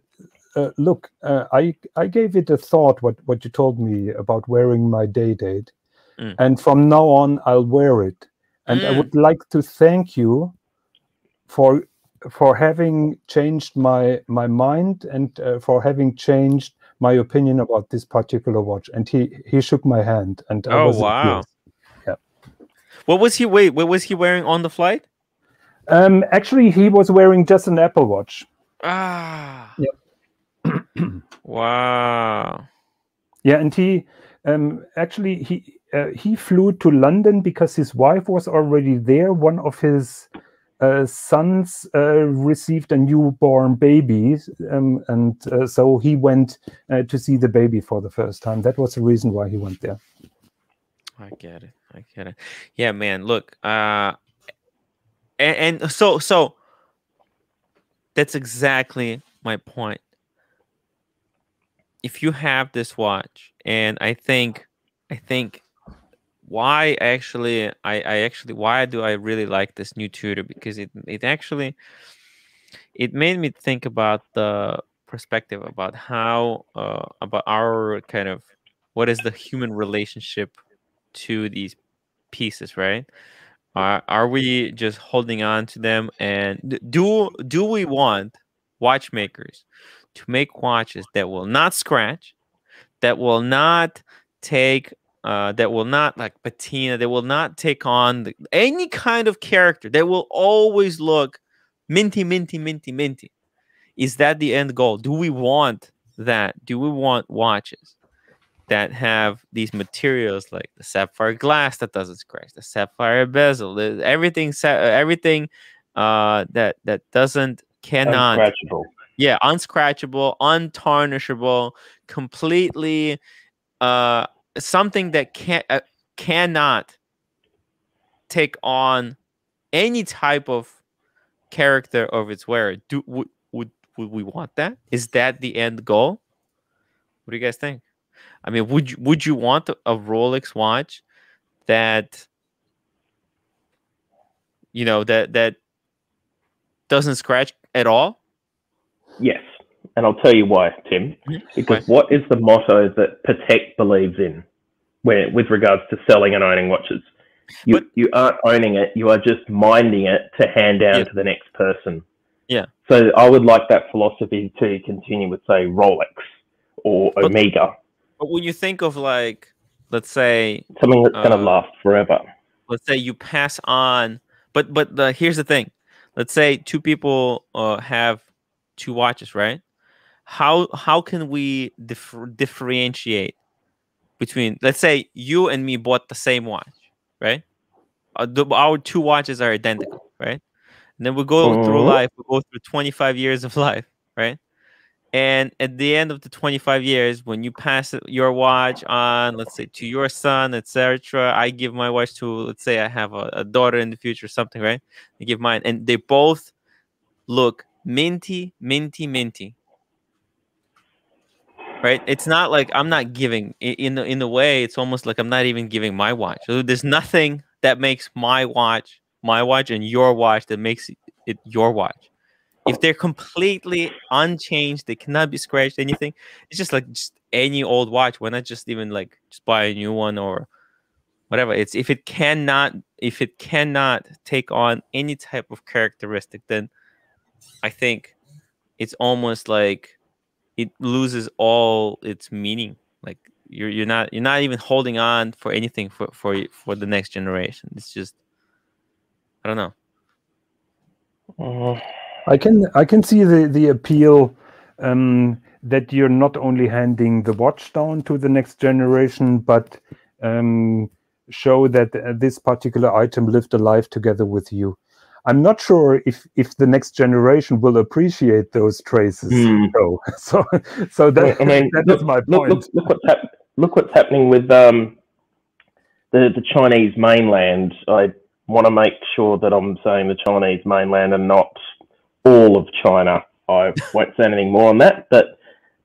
uh, "Look, uh, I I gave it a thought. What what you told me about wearing my day date, Mm. and from now on I'll wear it. And I Mm. would like to thank you for for having changed my my mind and uh, for having changed my opinion about this particular watch." And he he shook my hand, and I Oh, wow. ease. What was he wait, what was he wearing on the flight? Um, actually, he was wearing just an Apple Watch. Ah. Yep. Wow. Yeah, and he um, actually he uh, he flew to London because his wife was already there. One of his uh, sons uh, received a newborn baby, um, and uh, so he went uh, to see the baby for the first time. That was the reason why he went there. I get it. I get it. Yeah, man. Look, uh, and, and so so that's exactly my point. If you have this watch, and I think, I think, why actually, I, I actually, why do I really like this new Tudor? Because it, it actually, it made me think about the perspective about how, uh, about our kind of, what is the human relationship to these pieces, right? Are are we just holding on to them? And do do we want watchmakers to make watches that will not scratch, that will not take, uh, that will not like patina, that will not take on the, any kind of character, that will always look minty, minty, minty, minty? Is that the end goal? Do we want that? Do we want watches? that have these materials like the sapphire glass that doesn't scratch, the sapphire bezel, the, everything, everything uh, that that doesn't cannot, Unscratchable. Yeah, unscratchable, untarnishable, completely uh, something that can uh, cannot take on any type of character of its wearer. Do would would would we want that? Is that the end goal? What do you guys think? I mean, would you would you want a Rolex watch that you know that that doesn't scratch at all? Yes. And I'll tell you why, Tim. Because what is the motto that Patek believes in? where with regards to selling and owning watches. You But- you aren't owning it; you are just minding it to hand down Yeah. to the next person. Yeah. So I would like that philosophy to continue with, say, Rolex or But- Omega, But when you think of like, let's say, something that's going to Uh, last forever. let's say you pass on, but but the, here's the thing. Let's say two people uh, have two watches, right? How how can we dif- differentiate between? Let's say you and me bought the same watch, right? Uh, the, our two watches are identical, right? And then we go through Mhm. life. We go through 25 years of life, right? And at the end of the 25 years, when you pass your watch on, let's say to your son, etc., I give my watch to, let's say I have a, a daughter in the future, something, right? I give mine, and they both look minty, minty, minty. Right? It's not like I'm not giving in the in a way. It's almost like I'm not even giving my watch. So there's nothing that makes my watch my watch and your watch that makes it your watch if they're completely unchanged, they cannot be scratched, anything. It's just like just any old watch. Why not just even like just buy a new one or whatever? It's if it cannot if it cannot take on any type of characteristic, then I think it's almost like it loses all its meaning. Like you're you're not you're not even holding on for anything for for for the next generation. It's just I don't know. Mm, I can I can see the the appeal um, that you're not only handing the watch down to the next generation, but um, show that uh, this particular item lived a life together with you. I'm not sure if if the next generation will appreciate those traces. Hmm. though. So so that, I mean, that look, is my point. look, look what's hap- look what's happening with um, the the Chinese mainland. I want to make sure that I'm saying the Chinese mainland and not all of China. I won't say anything more on that. But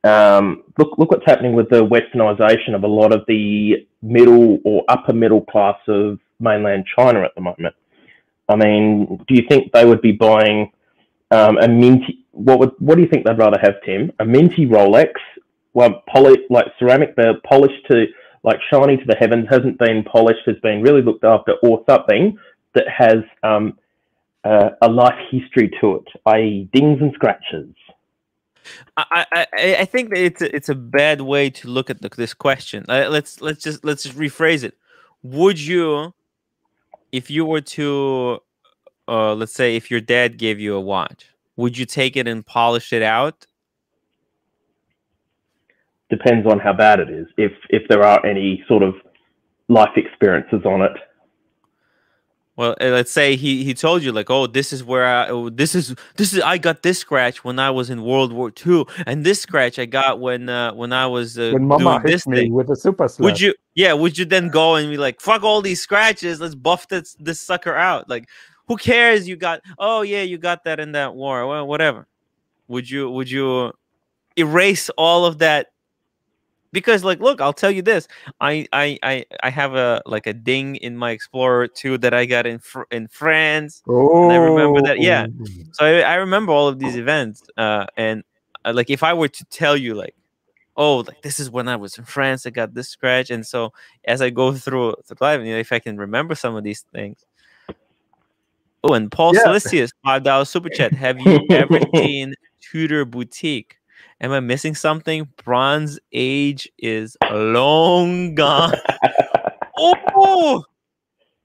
um, look look what's happening with the westernization of a lot of the middle or upper middle class of mainland China at the moment. I mean, do you think they would be buying um, a minty? What would what do you think they'd rather have, Tim? A minty Rolex, well, poly like ceramic, they're polished to like shiny to the heavens, hasn't been polished, has been really looked after, or something that has um, uh, a life history to it, i.e., dings and scratches. I, I, I- think it's a, it's a bad way to look at the, this question. Uh, let's let's just let's just rephrase it. Would you, if you were to, uh, let's say, if your dad gave you a watch, would you take it and polish it out? Depends on how bad it is. If if there are any sort of life experiences on it. Well, let's say he he told you like, oh, this is where I oh, this is this is I got this scratch when I was in World War II, and this scratch I got when uh, when I was uh, when Mama doing hit this me with a super slap. Would you? Yeah. Would you then go and be like, "Fuck all these scratches. Let's buff this this sucker out." Like, who cares? You got. Oh yeah, you got that in that war. Well, whatever. Would you? Would you erase all of that? Because like, look, I'll tell you this. I I I I have a like a ding in my Explorer too that I got in fr- in France. Oh, I remember that, yeah. So I, I remember all of these events. Uh, and uh, like, if I were to tell you, like, oh, like this is when I was in France, I got this scratch, and so as I go through the life, you know, if I can remember some of these things. Oh, and Paul Yeah. Celestius, five dollar super chat. Have you ever seen Tudor Boutique? Am I missing something? Bronze Age is long gone. oh,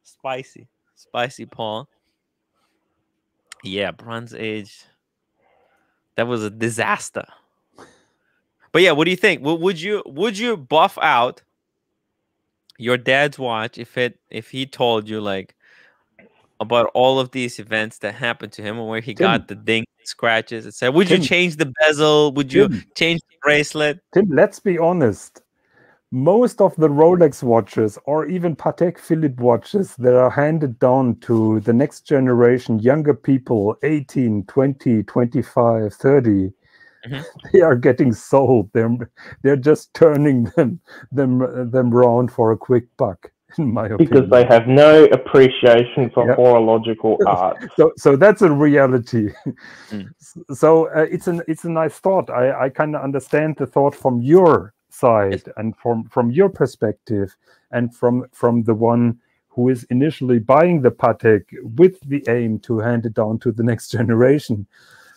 spicy, spicy, Paul. Yeah, Bronze Age. That was a disaster. But yeah, what do you think? Would you would you buff out your dad's watch if it if he told you like about all of these events that happened to him and where he Tim. got the ding scratches, etc. Would you change the bezel? Would you Tim. change the bracelet? Tim, let's be honest. Most of the Rolex watches or even Patek Philippe watches that are handed down to the next generation, younger people, 18, 20, 25, 30, Mhm. they are getting sold. They're, they're just turning them, them, them round for a quick buck, in my opinion. because they have no appreciation for Yep. horological art. so so that's a reality Mm. So uh, it's an it's a nice thought i i kind of understand the thought from your side Yes. and from from your perspective and from from the one who is initially buying the Patek with the aim to hand it down to the next generation.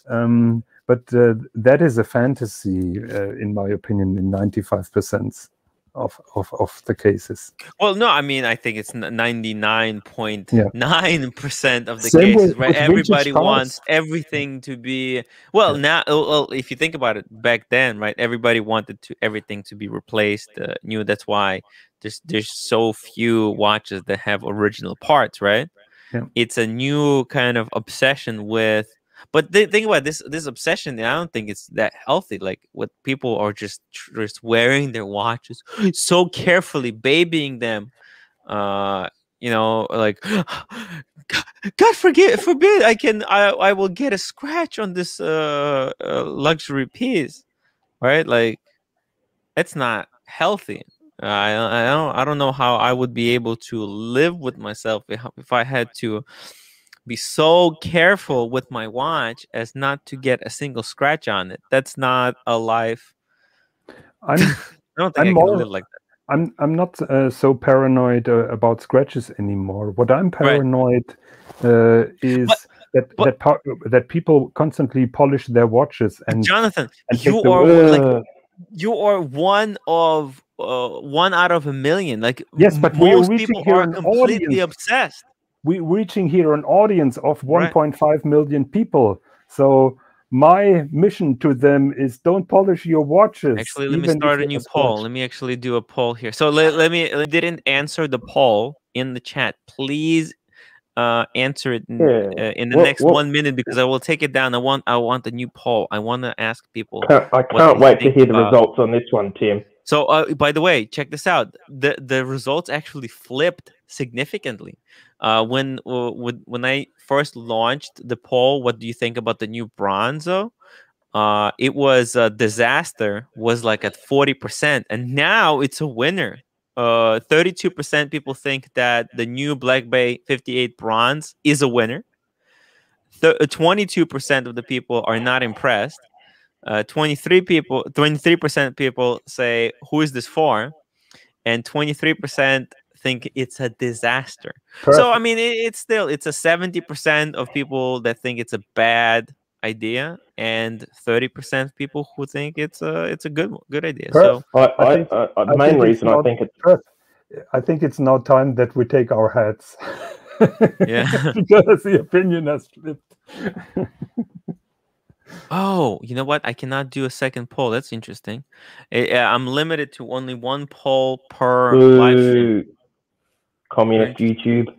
Um, but uh, that is a fantasy, uh, in my opinion, in 95% of, of, of the cases. Well, no, I mean, I think it's ninety nine point nine percent of the Same cases, with- right? with Everybody wants everything to be well. Yeah. Now, well, well, if you think about it, back then, right? Everybody wanted to everything to be replaced, uh, new. That's why there's there's so few watches that have original parts, right? Yeah. It's a new kind of obsession with. But the thing about this this obsession, I don't think it's that healthy. Like what people are just just wearing their watches so carefully, babying them. Uh, you know, like God, forget forbid I can I I will get a scratch on this uh, uh luxury piece, right? Like that's not healthy. I I don't I don't know how I would be able to live with myself if, if I had to be so careful with my watch as not to get a single scratch on it. That's not a life. I'm I don't think I'm I can more- live like that. I'm I'm not uh, so paranoid uh, about scratches anymore. What I'm paranoid uh, is that but- that that people constantly polish their watches and Jonathan, and you are like Uh, you are one of uh, one out of a million. Like Yes, but we are most people are completely audience. obsessed. We reaching here an audience of Right. 1.5 million people. So my mission to them is don't polish your watches. Actually, let me start a new are poll. scratched. Let me actually do a poll here. So let, let me I didn't answer the poll in the chat. Please uh answer it in, Yeah. uh, in the What- next what- one minute because I will take it down. I want I want a new poll. I want to ask people. can't, I can't wait to hear the about- results on this one, Tim. So, uh, by the way, check this out. the The results actually flipped significantly. Uh, when uh, when I first launched the poll, what do you think about the new Bronzo? Uh, it was a disaster. Was like at forty percent, and now it's a winner. Uh, thirty-two percent people think that the new Black Bay fifty-eight Bronze is a winner. uh, Twenty-two percent of the people are not impressed. Uh, 23 people 23% people say who is this for and 23% think it's a disaster. So i mean it, it's still it's a 70% of people that think it's a bad idea and 30% of people who think it's a it's a good good idea. So I, I I, think- I, I, the I main think it's reason I think it's I think it's now time that we take our hats. Yeah. because the opinion has flipped. oh you know what? I cannot do a second poll. That's interesting. Eh, eh, i'm limited to only one poll per live stream Communist YouTube.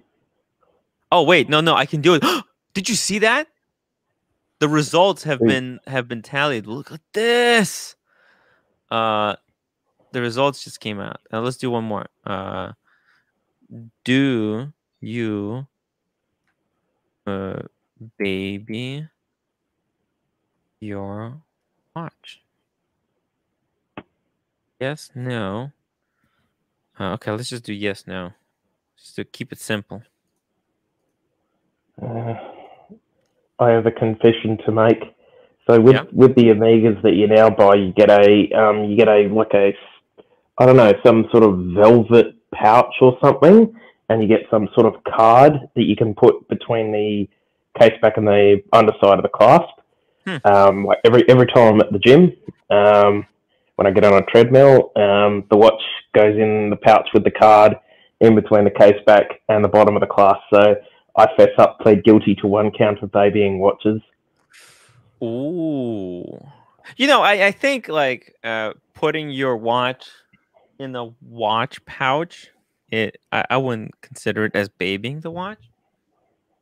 Oh wait, no, no, I can do it. Did you see that? The results have Wait. been have been tallied. Look at this. Uh, the results just came out. Now let's do one more. Uh, do you, uh, baby, your watch? Yes, no. Uh, okay, let's just do yes, no. Just to keep it simple. Uh, I have a confession to make. So with Yeah. with the Omegas that you now buy, you get a um you get a like a I don't know some sort of velvet pouch or something, and you get some sort of card that you can put between the case back and the underside of the clasp. Hmm. Um, like every every time I'm at the gym, um, when I get on a treadmill, um, the watch goes in the pouch with the card in between the case back and the bottom of the class. So I fess up, plead guilty to one count of babying watches. Ooh. You know, I, I think like uh putting your watch in the watch pouch, it I, I wouldn't consider it as babying the watch.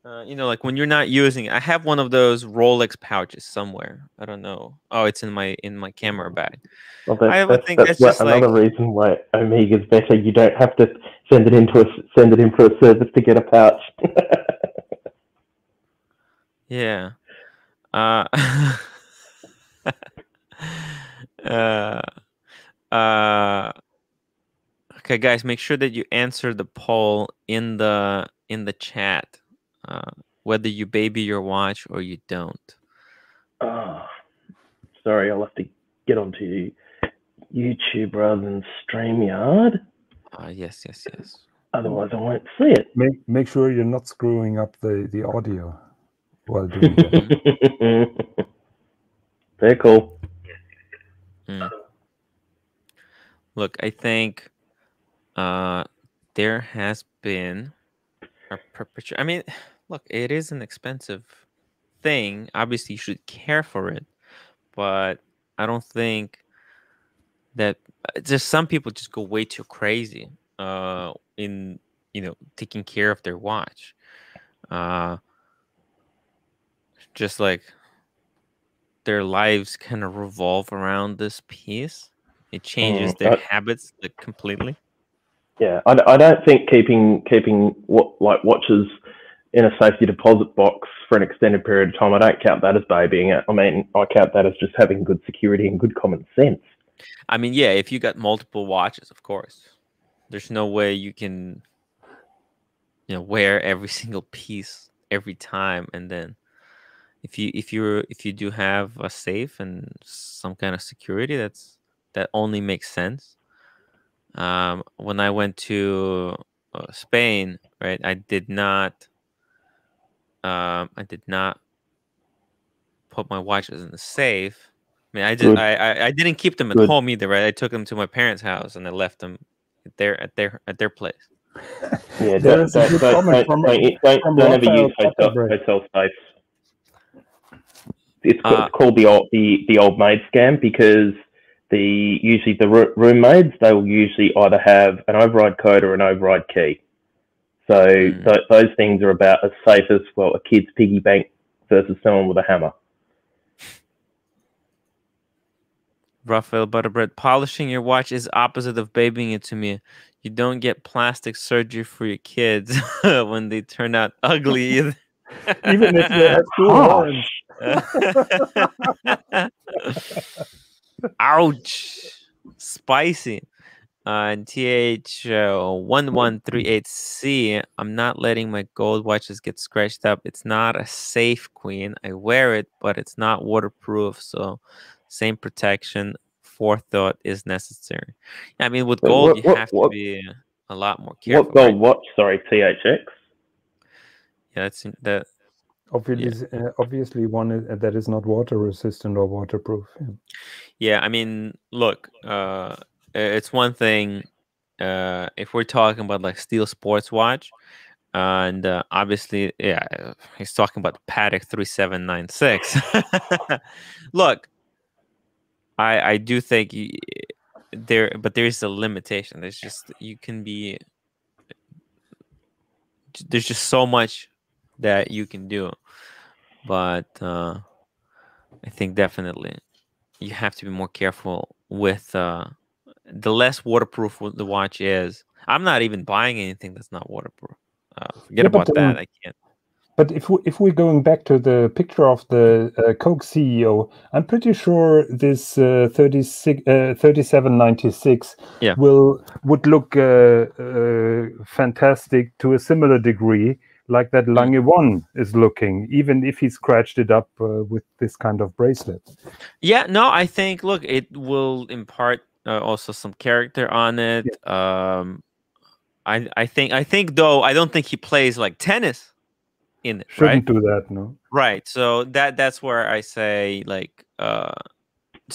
Uh, you know, like when you're not using it. I have one of those Rolex pouches somewhere. I don't know. Oh, it's in my in my camera bag. Well, that's, I that's, think that's that's just another like- reason why Omega's better. You don't have to send it into a send it in for a service to get a pouch. Yeah. Uh, uh, uh, okay, guys, make sure that you answer the poll in the in the chat, uh, whether you baby your watch or you don't. oh, sorry, I'll have to get onto YouTube rather than StreamYard. Uh, yes, yes, yes. Otherwise, I won't see it. Make make sure you're not screwing up the the audio while doing that. Very cool. Mm. Look, I think uh, there has been a perpetual. I mean, look, it is an expensive thing. Obviously, you should care for it, but I don't think that uh, just some people just go way too crazy uh, in you know taking care of their watch. Uh, just like their lives kind of revolve around this piece. It changes Mm, their habits like completely. Yeah, I, I don't think keeping keeping what like watches in a safety deposit box for an extended period of time. I don't count that as babying it. I mean, I count that as just having good security and good common sense. I mean, yeah, if you got multiple watches, of course, there's no way you can, you know, wear every single piece every time, and then if you if you're if you do have a safe and some kind of security, that's that only makes sense. Um, when I went to uh, Spain, right, I did not, um, I did not put my watches in the safe. I mean, I did. I, I, I didn't keep them at Good. home either, right? I took them to my parents' house and I left them there at their at their place. Yeah, There don't, a don't, good don't, from- don't, don't, don't ever use hotel, Cotterbury. hotel safes. It's, Uh, it's called the old the, the old maid scam because the usually the roo- room maids they will usually either have an override code or an override key. So Hmm. th- those things are about as safe as well a kid's piggy bank versus someone with a hammer. Raphael Butterbread, polishing your watch is opposite of babying it to me. You don't get plastic surgery for your kids when they turn out ugly either. Even if they're Harsh. Ouch. Spicy. Uh, TH1138C. I'm not letting my gold watches get scratched up. It's not a safe queen. I wear it, but it's not waterproof. So, same protection. Forethought is necessary. I mean, with gold, what- you what- have to be a lot more careful. What gold right? watch? Sorry, THX. Yeah, that's that. Obviously, uh, obviously, one is, that is not water resistant or waterproof. yeah. Yeah, I mean, look, uh, it's one thing uh, if we're talking about like steel sports watch, and uh, obviously, yeah, uh, he's talking about Patek three seven nine six. Look, I I do think you, there, but there is a limitation. There's just you can be. There's just so much that you can do, but uh, I think definitely you have to be more careful with uh, the less waterproof the watch is. I'm not even buying anything that's not waterproof. Uh, forget Yeah, but, about that. um, I can't. But if we, if we're going back to the picture of the uh, Coke CEO, I'm pretty sure this uh, 36, uh, 3796 Yeah. will would look uh, uh, fantastic to a similar degree, like that. Lange One is looking, even if he scratched it up uh, with this kind of bracelet. Yeah, no, I think look, it will impart uh, also some character on it. Um, I I think I think though I don't think he plays like tennis in it, right? Shouldn't do that, no. Right. So that that's where I say like uh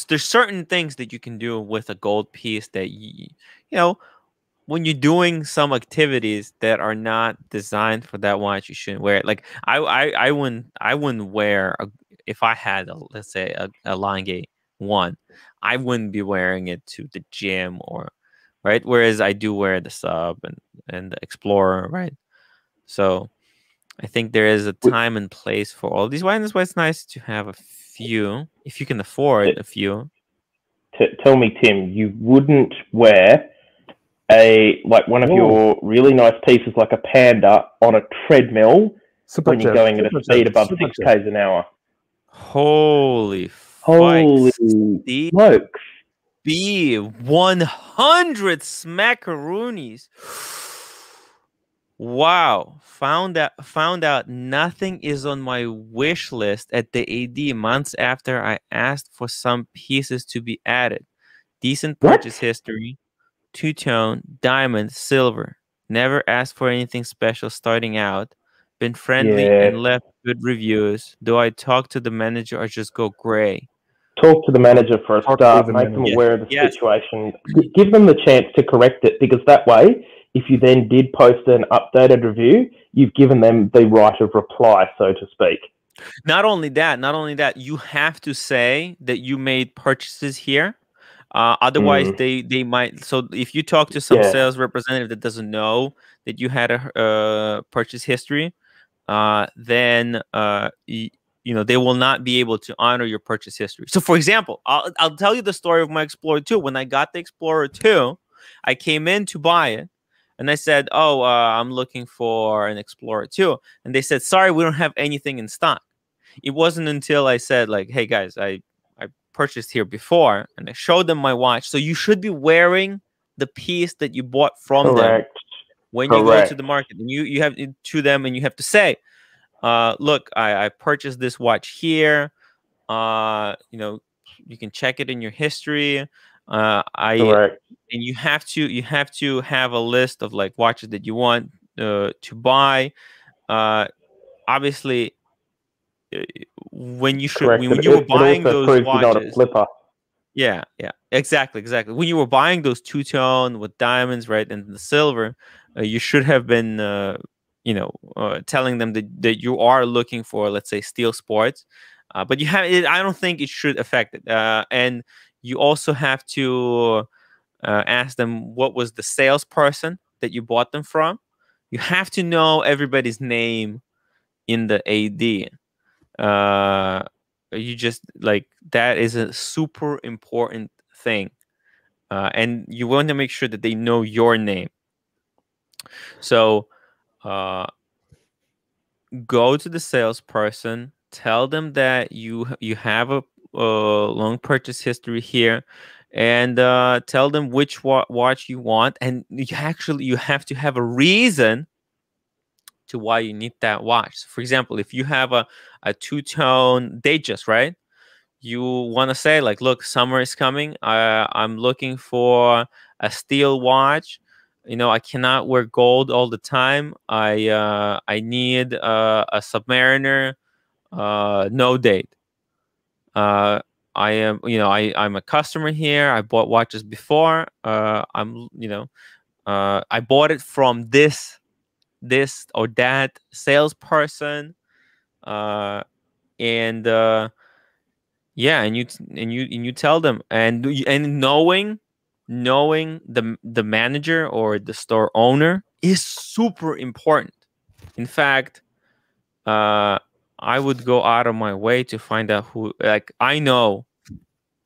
there's certain things that you can do with a gold piece that you you know when you're doing some activities that are not designed for that watch you shouldn't wear it. Like I I, I wouldn't I wouldn't wear a, if I had a, let's say a, a Lange one, I wouldn't be wearing it to the gym or right. Whereas I do wear the sub and and the Explorer, right? So I think there is a time and place for all these wines. That's why it's nice to have a few, if you can afford a few. T- tell me, Tim, you wouldn't wear a like one of Whoa. your really nice pieces like a panda on a treadmill Super when you're jet, going at a speed jet, above super six jet. k's an hour. Holy, Holy Steve smokes! B, 100 smackaroonies. Wow, found out found out nothing is on my wish list at the AD months after I asked for some pieces to be added. decent What? purchase history, two tone, diamond, silver. Never asked for anything special starting out. Been friendly Yeah. and left good reviews. Do I talk to the manager or just go gray? Talk to the manager for a Talk start. the Make them manager. aware of the Yes. situation. Give them the chance to correct it because that way, if you then did post an updated review, you've given them the right of reply, so to speak. Not only that, not only that, you have to say that you made purchases here. Uh, otherwise, Mm. they they might. So if you talk to some Yeah. sales representative that doesn't know that you had a uh, purchase history, uh, then uh, y- you know they will not be able to honor your purchase history. So, for example, I'll I'll tell you the story of my Explorer 2. When I got the Explorer 2, I came in to buy it, and I said, "Oh, uh, I'm looking for an Explorer 2," and they said, "Sorry, we don't have anything in stock." It wasn't until I said, "Like, hey guys, I I purchased here before," and I showed them my watch. So you should be wearing the piece that you bought from them Correct. when you go to the market and you you have it to them and you have to say uh look i i purchased this watch here uh you know you can check it in your history uh i Correct. and you have to you have to have a list of like watches that you want uh, to buy uh obviously uh, when you should Correct. when, you were buying those proves you're not a watches yeah, yeah, exactly, exactly. When you were buying those two tone with diamonds, right, and the silver, uh, you should have been, uh, you know, uh, telling them that, that you are looking for, let's say, steel sports. Uh, but you have, it, I don't think it should affect it. Uh, and you also have to uh, ask them what was the salesperson that you bought them from. You have to know everybody's name in the AD. Uh, you just like that is a super important thing uh, and you want to make sure that they know your name so uh, go to the salesperson tell them that you you have a, uh long purchase history here and uh, tell them which wa- watch you want and you actually you have to have a reason to why you need that watch. For example if you have a, a two-tone Datejust right? You want to say like look summer is coming. Uh, i'm looking for a steel watch you know i cannot wear gold all the time. I uh, i need uh, a submariner uh, no date. Uh, i am you know i i'm a customer here. I bought watches before. Uh, i'm you know uh, i bought it from this this or that salesperson. Uh, and uh, yeah and you and you and you tell them. And and knowing knowing the the manager or the store owner is super important. In fact uh i would go out of my way to find out who like i know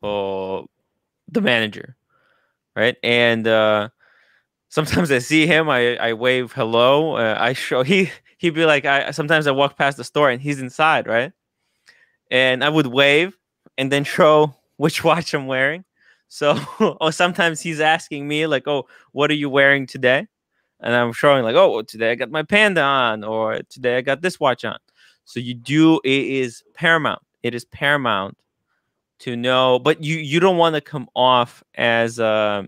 uh the manager right? And uh sometimes i see him i i wave hello uh, i show he he'd be like i sometimes i walk past the store and he's inside right? And i would wave and then show which watch I'm wearing. So, or sometimes he's asking me like, "Oh, what are you wearing today?" And I'm showing like, "Oh, today I got my Panda on, or today I got this watch on." So you do. It is paramount. It is paramount to know, but you you don't want to come off as a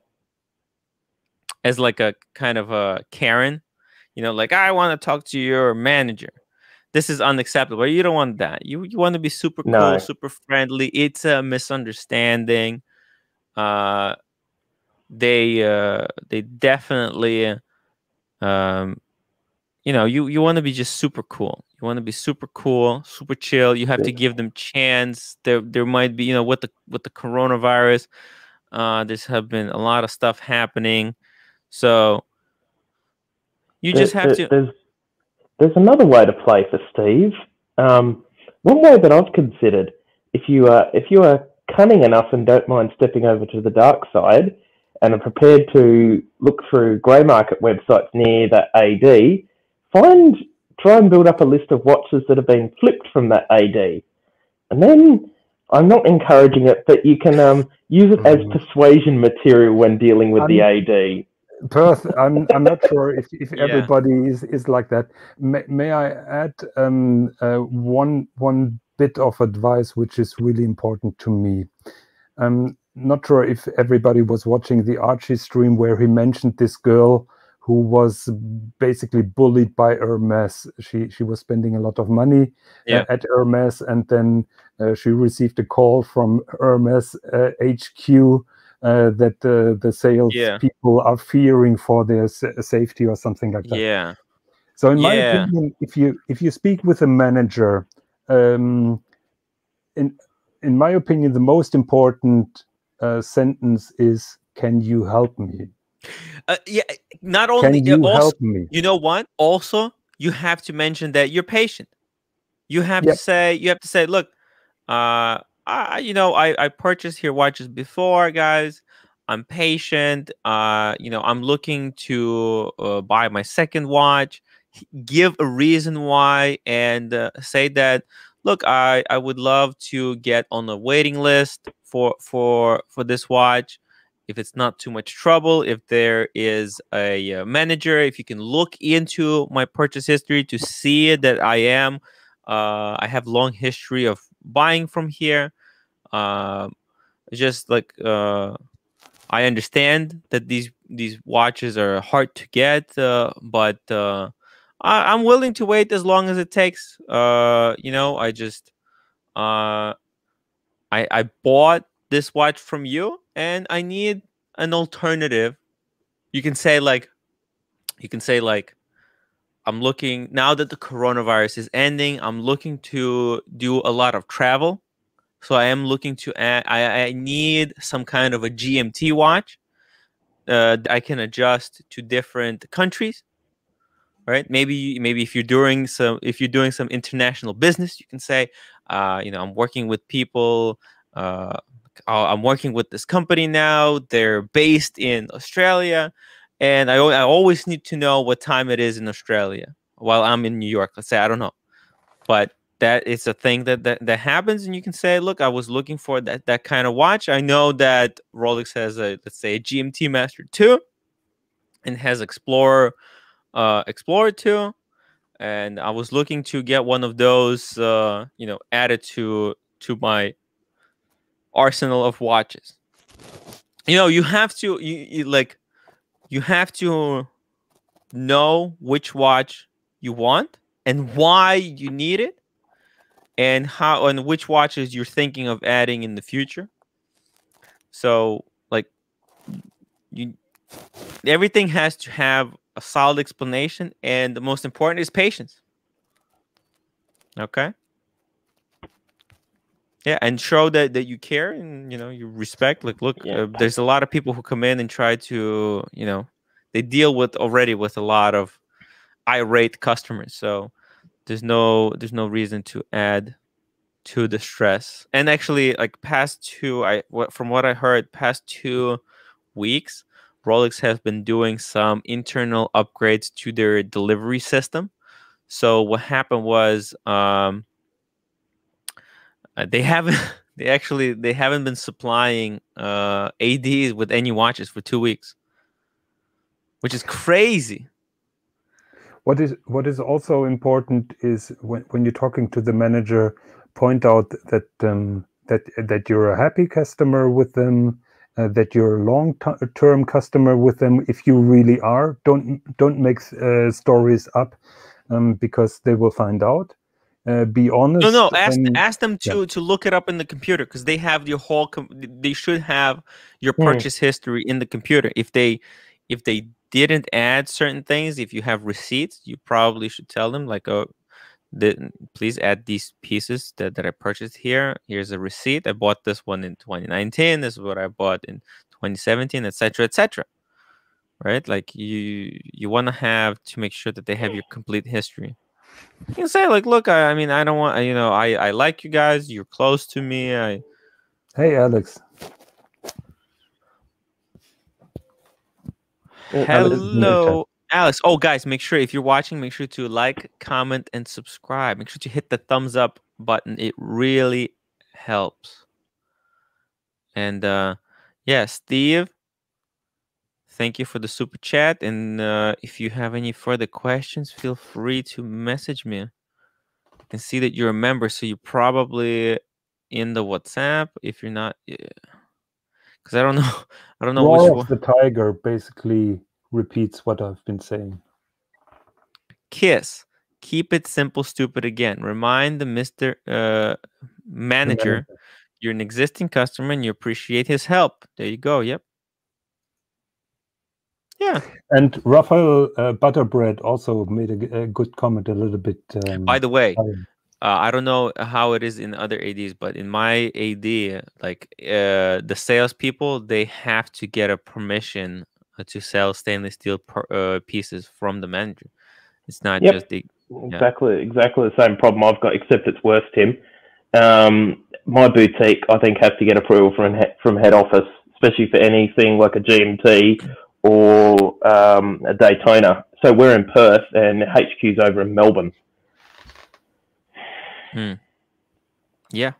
as like a kind of a Karen, you know, like I want to talk to your manager this is unacceptable. You don't want that. You you want to be super cool, No. super friendly. It's a misunderstanding. Uh, they uh they definitely, um, you know, you you want to be just super cool. You want to be super cool, super chill. You have to give them chance. There there might be you know with the with the coronavirus, uh, there's have been a lot of stuff happening, so you just have there- to. There's, there's another way to play for Steve. Um, one way that I've considered, if you are if you are cunning enough and don't mind stepping over to the dark side, and are prepared to look through grey market websites near that AD, find try and build up a list of watches that have been flipped from that AD, and then. I'm not encouraging it, but you can um, use it as Mm. persuasion material when dealing with the AD. Perth, I'm I'm not sure if, if Yeah. everybody is, is like that. May, may I add um, uh, one one bit of advice which is really important to me? I'm not sure if everybody was watching the Archie stream where he mentioned this girl who was basically bullied by Hermes. She she was spending a lot of money Yeah. uh, at Hermes, and then uh, she received a call from Hermes uh, HQ uh, that uh, the sales Yeah. people are fearing for their sa- safety or something like that. Yeah. So in my Yeah. opinion, if you if you speak with a manager, um, in in my opinion, the most important uh, sentence is, "Can you help me? Uh, yeah. Not only Can you also, help me?" you know what? Also, you have to mention that you're patient. You have Yep. to say, you have to say, look, uh, I, you know, I, I purchased here watches before, guys. I'm patient. Uh, you know, I'm looking to uh, buy my second watch. Give a reason why, and uh, say that, look, I, I would love to get on the waiting list for for for this watch if it's not too much trouble, if there is a uh, manager, if you can look into my purchase history to see that I am, uh, I have long history of buying from here. Um, just like uh, I understand that these these watches are hard to get, uh, but uh, I, I'm willing to wait as long as it takes. Uh, you know, I just uh, I I bought this watch from you and I need an alternative. You can say like you can say like I'm looking now that the coronavirus is ending, I'm looking to do a lot of travel. So I am looking to add I, I need some kind of a GMT watch. Uh, I can adjust to different countries. Right? Maybe maybe if you're doing some if you're doing some international business, you can say, uh, you know, I'm working with people uh, uh, I'm working with this company now. They're based in Australia, and I, I always need to know what time it is in Australia while I'm in New York. Let's say I don't know, but that is a thing that, that that happens, and you can say, "Look, I was looking for that that kind of watch. I know that Rolex has a let's say a GMT Master Two, and has Explorer uh, Explorer Two." And I was looking to get one of those, uh, you know, added to to my arsenal of watches. You know, you have to you, you like you have to know which watch you want and why you need it and how and which watches you're thinking of adding in the future. So, like you everything has to have a solid explanation and the most important is patience. Okay? Yeah, and show that that you care and you know you respect. Like, look, Yeah. uh, there's a lot of people who come in and try to, you know, they deal with already with a lot of irate customers. So there's no there's no reason to add to the stress. And actually, like past two, I what from what I heard, past two weeks, Rolex has been doing some internal upgrades to their delivery system. So what happened was um, uh, they haven't they actually they haven't been supplying uh, ads with any watches for two weeks which is crazy What is what is also important is when, when you're talking to the manager, point out that um, that that you're a happy customer with them, uh, that you're a long-term customer with them. If you really are, don't don't make uh, stories up um, because they will find out. Uh, be honest. no no ask, and- ask them to to look it up in the computer because they have your whole com- they should have your Hmm. purchase history in the computer if they if they didn't add certain things if you have receipts you probably should tell them like oh the, please add these pieces that, that i purchased here. Here's a receipt. I bought this one in 2019 this is what i bought in 2017 etc etc right? Like you you want to have to make sure that they have your complete history. You can say like look i, I mean i don't want you know i i like you guys. You're close to me. I hey, Alex. Alex is in the chat. hello alex oh guys make sure if you're watching make sure to like comment and subscribe make sure to hit the thumbs up button it really helps and uh yeah steve thank you for the super chat and uh, if you have any further questions feel free to message me i can see that you're a member so you're probably in the whatsapp if you're not yeah. because I don't know. I don't know Roar which one. the Tiger basically repeats what I've been saying. Kiss. Keep it simple, stupid again. Remind the Mister uh, manager you're an existing customer and you appreciate his help. There you go. Yep. Yeah. And Raphael uh, Butterbread also made a good comment a little bit. Um, By the way, uh, I don't know how it is in other ads, but in my ad, like uh, the salespeople, they have to get a permission to sell stainless steel uh, pieces from the manager. It's not Yep. just the Exactly, exactly the same problem I've got, except it's worse, Tim. Um, my boutique, I think, has to get approval from from head office, especially for anything like a GMT or um, a Daytona. So we're in Perth, and HQ's over in Melbourne. yeah.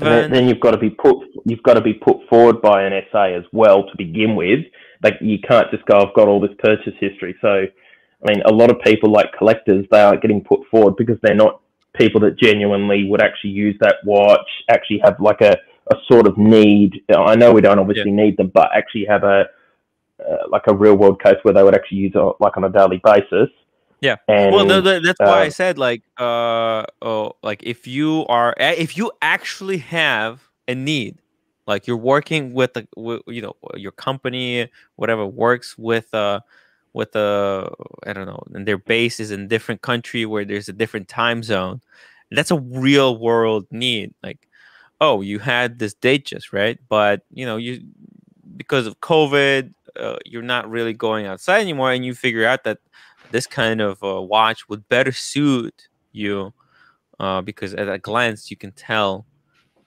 And then, Even then you've got to be put you've got to be put forward by an SA as well to begin with. Like you can't just go, I've got all this purchase history. So, I mean, a lot of people like collectors, they are getting put forward because they're not people that genuinely would actually use that watch, actually have like a, a sort of need. I know we don't obviously need them, but actually have a uh, like a real world case where they would actually use it like on a daily basis. Yeah. And well, th- th- that's why I uh, said like, uh, oh, like if you are, if you actually have a need, like you're working with wi- you know, your company, whatever works with, uh, with a, I don't know, and their base is in different country where there's a different time zone. That's a real world need. Like, oh, you had this date just right, but you know, you because of COVID, uh, you're not really going outside anymore, and you figure out that this kind of uh, watch would better suit you uh, because at a glance you can tell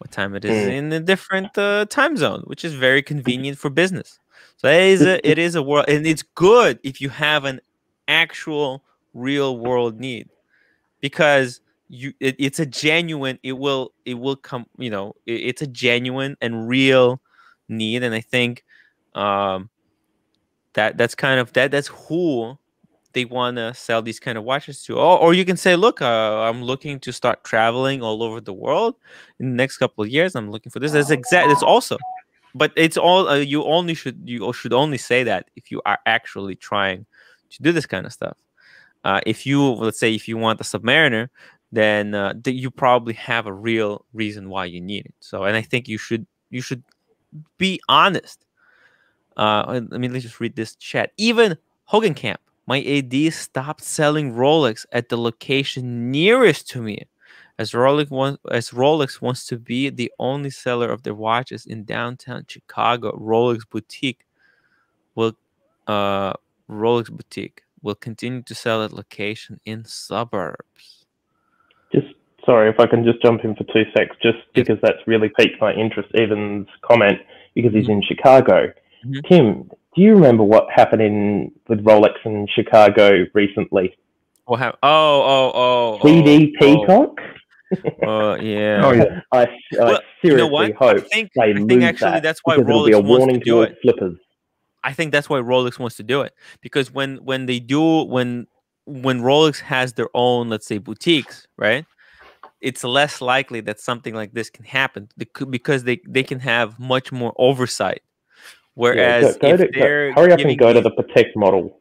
what time it is Mm. in a different uh, time zone, which is very convenient for business. So it is a, it is a world, and it's good if you have an actual real world need because you it, it's a genuine it will it will come you know it, it's a genuine and real need and i think um that that's kind of that that's who they want to sell these kind of watches to or, or you can say look uh, i'm looking to start traveling all over the world in the next couple of years i'm looking for this. That's exact that's also but it's all uh, you only should you should only say that if you are actually trying to do this kind of stuff. Uh, if you let's say if you want the submariner then uh, th- you probably have a real reason why you need it. So and i think you should you should be honest. Uh let me let's just read this chat. Evan hogan camp my ad stopped selling rolex at the location nearest to me as rolex wants as rolex wants to be the only seller of their watches in downtown chicago rolex boutique will uh rolex boutique will continue to sell at location in suburbs Just sorry if I can just jump in for two secs, just because that's really piqued my interest. Evan's comment because he's in Chicago. Mhm. Tim, do you remember what happened in with Rolex in Chicago recently? What hap- oh, oh, oh, oh. CD Peacock. Oh, yeah. Oh yeah, I, I Well, seriously you know what? I hope think they I lose think actually that that's why because it'll be a Rolex wants warning to do it. flippers. I think that's why Rolex wants to do it because when when they do when when Rolex has their own let's say boutiques, right? It's less likely that something like this can happen because they they can have much more oversight. Yeah, Whereas go, go if to, go, hurry up and go to the Protect model,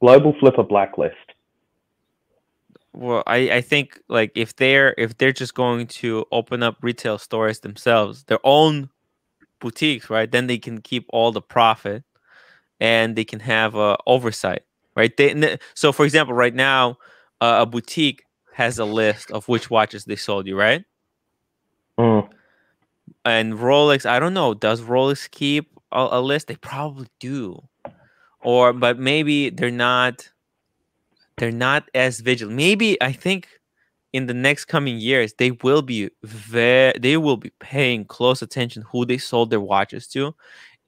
Global Flipper Blacklist. well, I I think like if they're if they're just going to open up retail stores themselves, their own boutiques, right? Then they can keep all the profit and they can have uh, oversight, right? They, so, for example, right now, uh, a boutique has a list of which watches they sold you, right? Mm. And Rolex, I don't know, does Rolex keep a, a list? They probably do, or but maybe they're not. They're not as vigilant. Maybe I think in the next coming years they will be very they will be paying close attention who they sold their watches to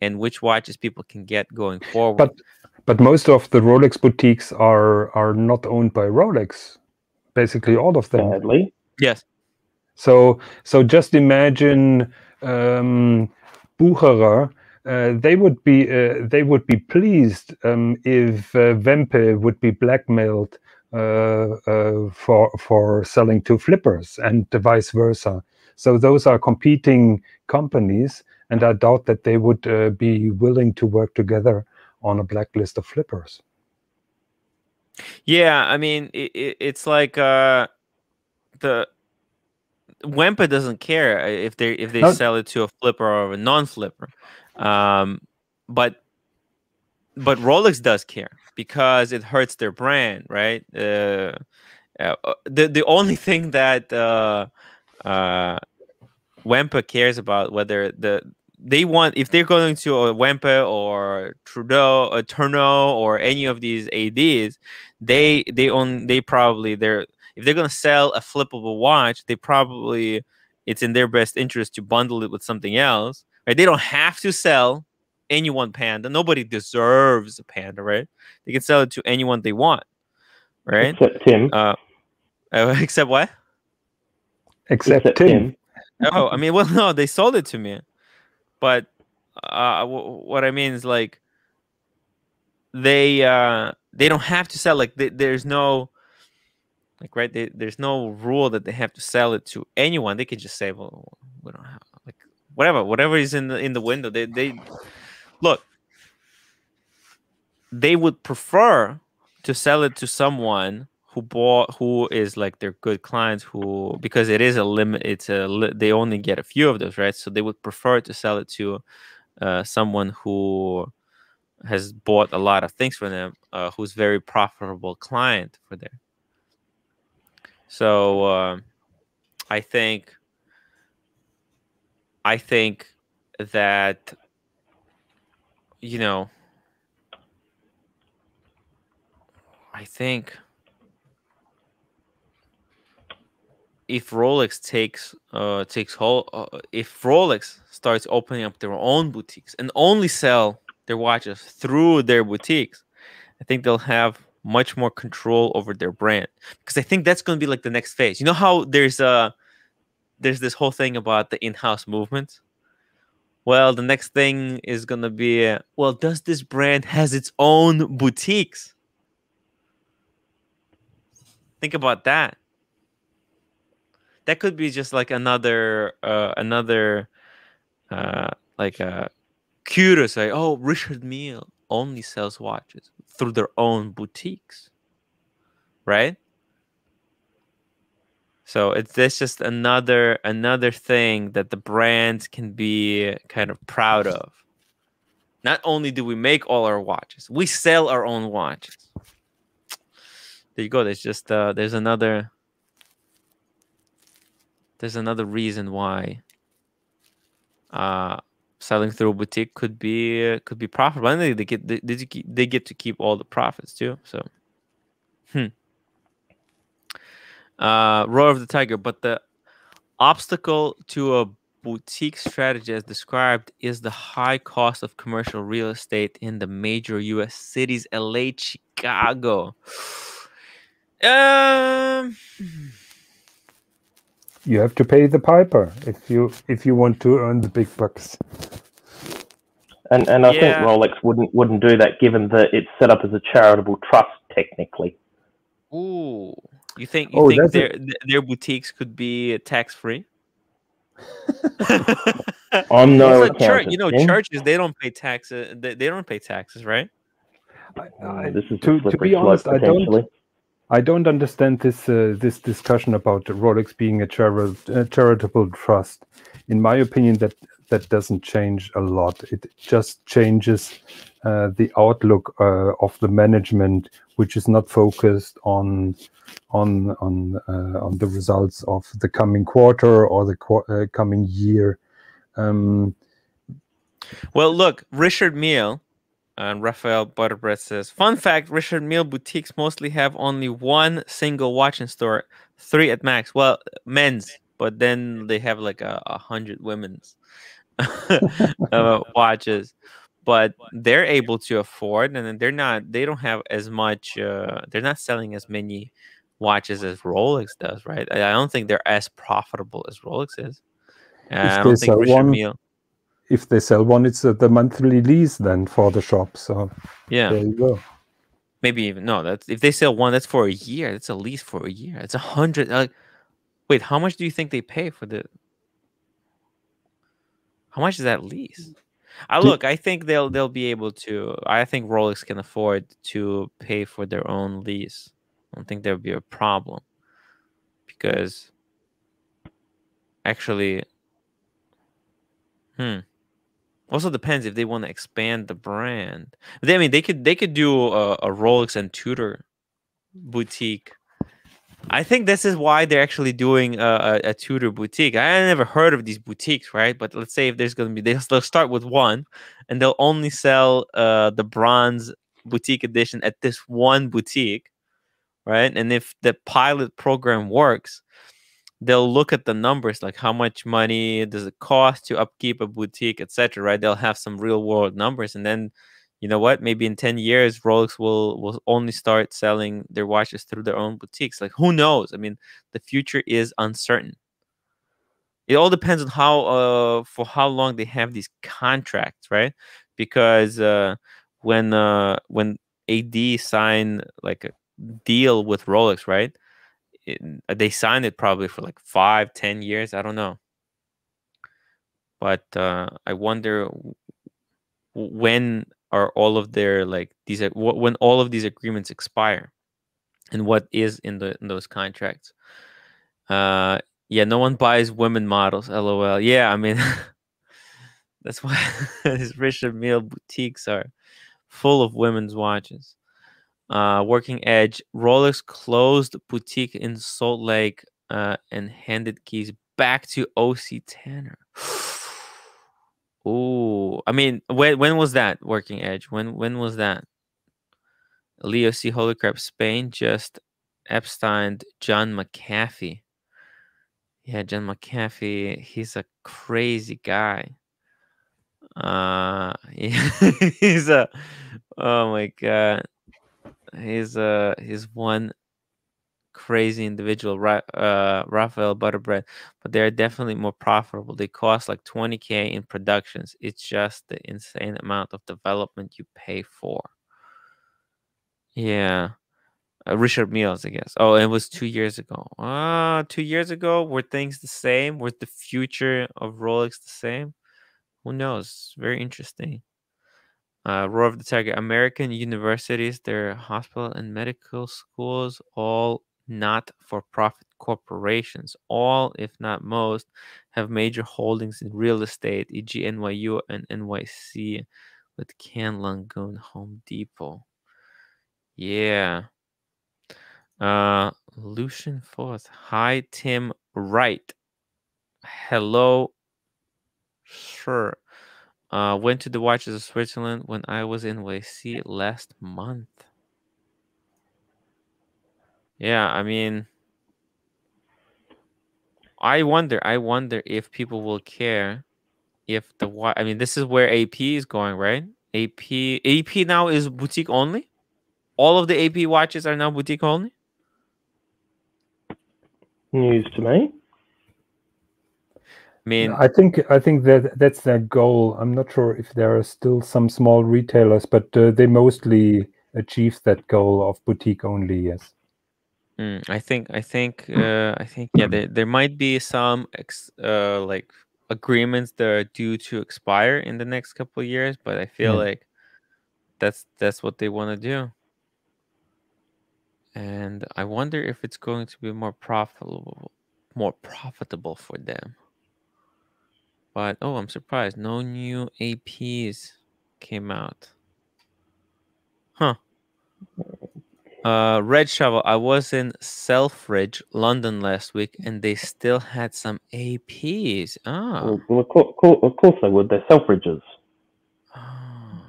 and which watches people can get going forward but but most of the Rolex boutiques are are not owned by Rolex. Basically, all of them. Sadly, yes So so just imagine um, Bucherer. Uh, they would be uh, they would be pleased um, if uh, Wempe would be blackmailed uh, uh, for for selling to flippers and vice versa. So those are competing companies, and I doubt that they would uh, be willing to work together on a blacklist of flippers. Yeah, I mean, it, it, it's like uh, the Wempe doesn't care if they if they no. sell it to a flipper or a non-flipper, um, but but Rolex does care because it hurts their brand, right? Uh, uh, the the only thing that uh, uh, Wempe cares about whether the they want if they're going to a Wempe or Trudeau, a Tourneau, or any of these ads, they they own they probably they're if they're going to sell a flippable watch, they probably it's in their best interest to bundle it with something else. Right? They don't have to sell anyone panda. Nobody deserves a panda, right? They can sell it to anyone they want, right? Except Tim. Uh, uh, except what? Except, except Tim. Tim. oh, I mean, well, no, they sold it to me, but uh, w- what I mean is like they uh they don't have to sell like they, there's no like right they, there's no rule that they have to sell it to anyone they can just say well we don't have like whatever whatever is in the in the window they they look they would prefer to sell it to someone who bought who is like their good clients who because it is a limit it's a li- they only get a few of those right? So they would prefer to sell it to uh, someone who has bought a lot of things for them uh, who's very profitable client for them. So uh, i think i think that you know i think if Rolex takes uh takes whole uh, if Rolex starts opening up their own boutiques and only sell their watches through their boutiques, I think they'll have much more control over their brand because I think that's going to be like the next phase. You know how there's a there's this whole thing about the in-house movement. Well, the next thing is going to be uh, well, does this brand has its own boutiques? Think about that that could be just like another uh, another uh, like a cue to say, oh, Richard Mille only sells watches through their own boutiques, right? So it's this just another another thing that the brands can be kind of proud of. Not only do we make all our watches, we sell our own watches. There you go. There's just uh, there's another there's another reason why uh, selling through a boutique could be could be profitable. And they, they get they, they get to keep all the profits too. So, hmm. Uh, Roar of the Tiger, but the obstacle to a boutique strategy as described is the high cost of commercial real estate in the major US cities, LA, Chicago. Um you have to pay the piper if you if you want to earn the big bucks. And and I yeah. think Rolex wouldn't wouldn't do that given that it's set up as a charitable trust technically. Ooh, you think you oh, think their a... their boutiques could be tax free? I'm no like church, you know, churches they don't pay taxes. They, they don't pay taxes, right? I, I, this is to, to be honest, I don't. I don't understand this uh, this discussion about Rolex being a, chari- a, charitable trust. In my opinion, that that doesn't change a lot. It just changes uh, the outlook uh, of the management, which is not focused on on on uh, on the results of the coming quarter or the qu- uh, coming year. Um, well, look, Richard Mille and Raphael Butterbread says, "Fun fact: Richard Mille boutiques mostly have only one single watch in store, three at max. Well, men's, but then they have like a, a hundred women's uh, watches. But they're able to afford, and they're not. They don't have as much. Uh, they're not selling as many watches as Rolex does, right? I, I don't think they're as profitable as Rolex is. Uh, I don't think one... Mille." if they sell one, it's uh, the monthly lease then for the shop. So yeah, there you go. Maybe even no. That's if they sell one, that's for a year. That's a lease for a year. It's a hundred. Like, wait, how much do you think they pay for the How much is that lease? I look. I think they'll they'll be able to. I think Rolex can afford to pay for their own lease. I don't think there'll be a problem because actually, hmm. Also depends if they want to expand the brand. They, I mean, they could they could do a, a Rolex and Tudor boutique. I think this is why they're actually doing a, a, a, Tudor boutique. I never heard of these boutiques, right? But let's say if there's going to be, they'll start with one, and they'll only sell uh, the bronze boutique edition at this one boutique, right? And if the pilot program works, they'll look at the numbers like how much money does it cost to upkeep a boutique etc right they'll have some real world numbers and then you know what maybe in 10 years rolex will will only start selling their watches through their own boutiques like who knows i mean the future is uncertain it all depends on how uh for how long they have these contracts right because uh when uh when ad signed like a deal with rolex right it, they signed it probably for like five, ten years. I don't know. But uh, I wonder when are all of their like these when all of these agreements expire, and what is in the in those contracts. Uh, yeah, no one buys women models. LOL. Yeah, I mean, that's why these Richard Mille boutiques are full of women's watches uh, Working Edge, Rolex closed boutique in Salt Lake uh, and handed keys back to OC Tanner. Oh, I mean, when when was that Working Edge? When when was that? Leo C. Holy crap, Spain just Epstein, John McAfee. Yeah, John McAfee, he's a crazy guy. Uh, he's a, oh my god he's uh he's one crazy individual, uh, Raphael Butterbread, but they're definitely more profitable. They cost like 20k in productions. It's just the insane amount of development you pay for. Yeah. Uh, Richard Milles, I guess. Oh, it was two years ago. Ah, two years ago. Were things the same? Was the future of Rolex the same? Who knows? Very interesting uh, Roar of the Tiger, American universities, their hospital and medical schools, all not for profit corporations. All, if not most, have major holdings in real estate, e.g., NYU and NYC with Can Lagoon Home Depot. Yeah. Uh, Lucian Fourth. Hi, Tim Write. Hello, sure. Uh, went to the Watches of Switzerland when I was in YC last month. Yeah, I mean, I wonder. I wonder if people will care if the watch. I mean, this is where AP is going, right? AP AP now is boutique only. All of the AP watches are now boutique only. News to me. I mean, I think I think that that's their goal. I'm not sure if there are still some small retailers, but uh, they mostly achieve that goal of boutique only. Yes. Mm, I think I think uh, I think yeah, there, there might be some ex, uh, like agreements that are due to expire in the next couple of years, but I feel yeah. like that's that's what they want to do. And I wonder if it's going to be more profitable more profitable for them. But oh, I'm surprised. No new APs came out. Huh. Uh, Red Shovel. I was in Selfridge, London last week, and they still had some APs. Ah. Well, well of, course, of course they would. They're Selfridges. Oh.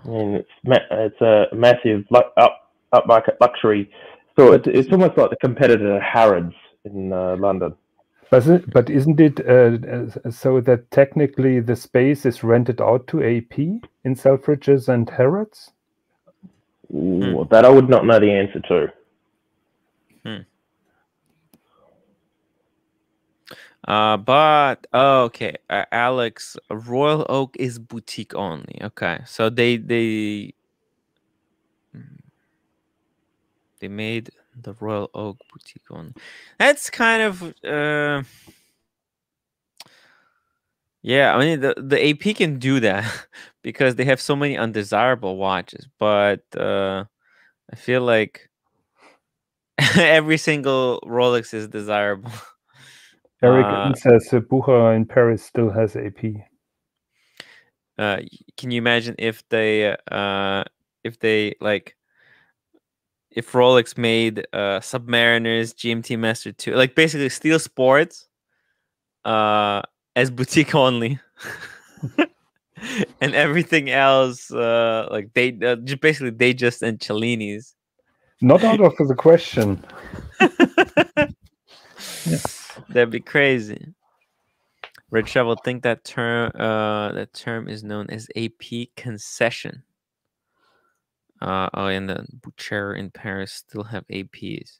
I mean, it's ma- it's a massive up up market luxury. So it's, it's almost like the competitor to Harrods in uh, London. But, but isn't it uh, uh, so that technically the space is rented out to AP in Selfridges and Harrods? Ooh, that I would not know the answer to. Hmm. Uh, but oh, okay, uh, Alex, Royal Oak is boutique only. Okay, so they they hmm, they made the Royal Oak Boutique on. That's kind of uh, Yeah, I mean the the AP can do that because they have so many undesirable watches, but uh I feel like every single Rolex is desirable. Eric Uh, says Bucherer in Paris still has AP. uh can you imagine if they uh if they like if Rolex made uh Submariners GMT Master 2 like basically Steel Sports uh as boutique only. And everything else uh like they uh, just basically they just and Cellini's. Not out of the question. that'd be crazy. Red Shovel think that term uh that term is known as AP concession uh oh and the butcher in Paris still have APs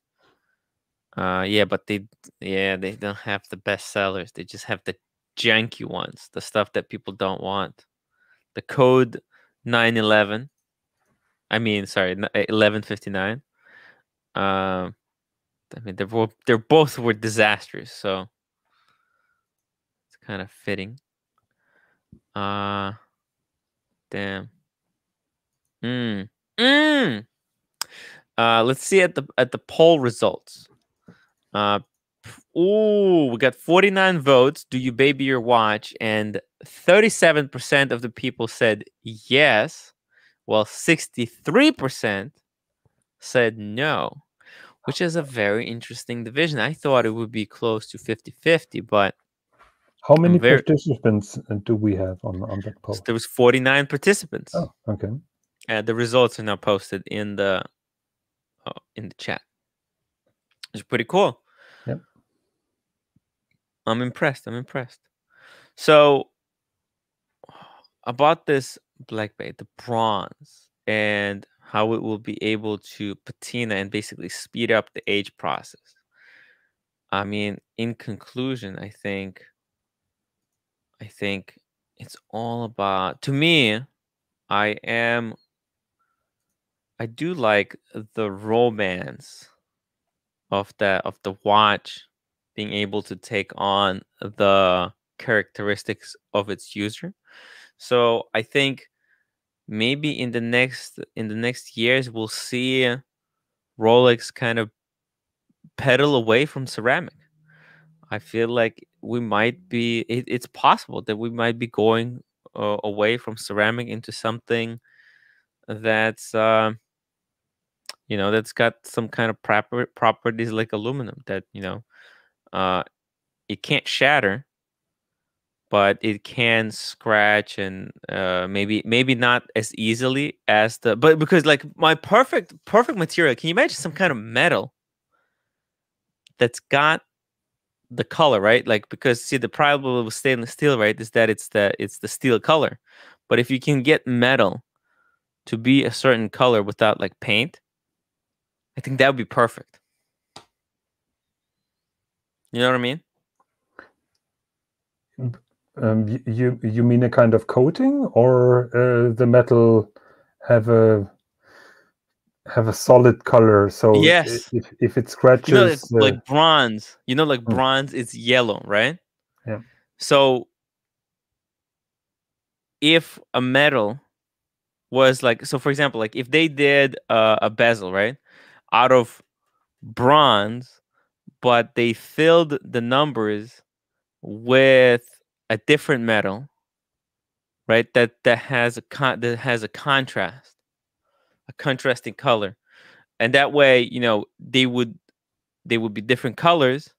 uh yeah but they yeah they don't have the best sellers. They just have the janky ones the stuff that people don't want. The code 911 i mean sorry n- eh, 1159 um i mean they're both they're both were disastrous so it's kind of fitting. Uh damn. Mm. Mm. uh let's see at the at the poll results. Uh Ooh, we got 49 votes. Do you baby your watch? And 37% of the people said yes, while 63% said no, which is a very interesting division. I thought it would be close to 50 50, but How many very- participants uh, do we have on, on that poll? there was 49 participants. Oh, okay. Uh, the results are now posted in the uh, in the chat. It's pretty cool. I'm impressed. I'm impressed. So about this black bay, the bronze, and how it will be able to patina and basically speed up the age process. I mean, in conclusion, I think I think it's all about to me, I am I do like the romance of the of the watch being able to take on the characteristics of its user. So I think maybe in the next in the next years we'll see Rolex kind of pedal away from ceramic. I feel like we might be it, it's possible that we might be going uh, away from ceramic into something that's uh, you know that's got some kind of proper properties like aluminum that you know uh it can't shatter but it can scratch and uh maybe maybe not as easily as the but because like my perfect perfect material can you imagine some kind of metal that's got the color right? Like because see the problem with stainless steel right is that it's the it's the steel color. But if you can get metal to be a certain color without like paint i think that would be perfect you know what i mean Um, you you mean a kind of coating, or uh, the metal have a have a solid color? So Yes. if if it scratches, you know like, uh, like bronze you know like Mm. bronze is yellow right Yeah. so if a metal was like so for example like if they did uh, a bezel right out of bronze but they filled the numbers with a different metal right that that has a con- that has a contrast a contrasting color. And that way you know they would they would be different colors.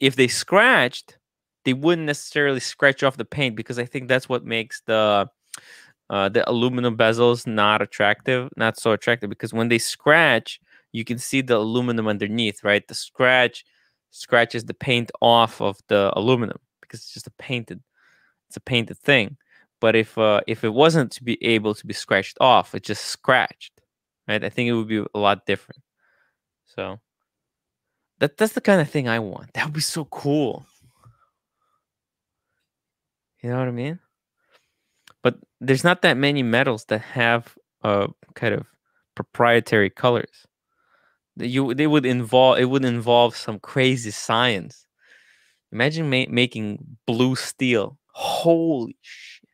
If they scratched they wouldn't necessarily scratch off the paint because i think that's what makes the uh, the aluminum bezels not attractive not so attractive because when they scratch you can see the aluminum underneath right? The scratch scratches the paint off of the aluminum because it's just a painted it's a painted thing. But if uh, if it wasn't to be able to be scratched off it just scratched right? I think it would be a lot different. So that that's the kind of thing i want. That would be so cool. You know what i mean? But there's not that many metals that have uh kind of proprietary colors you they would involve it would involve some crazy science imagine ma- making blue steel Holy shit.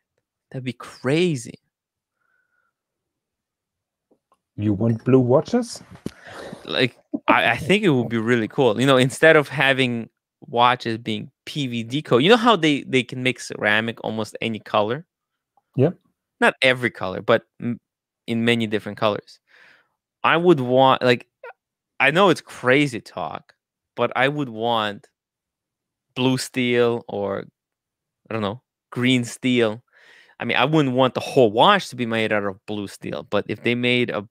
That'd be crazy. You want blue watches? Like I, I think it would be really cool. You know, instead of having watches being PVD code, you know how they they can make ceramic almost any color? Yep. Not every color, but m- in many different colors. I would want like I know it's crazy talk, but I would want blue steel or I don't know, green steel. I mean, I wouldn't want the whole watch to be made out of blue steel, but if they made a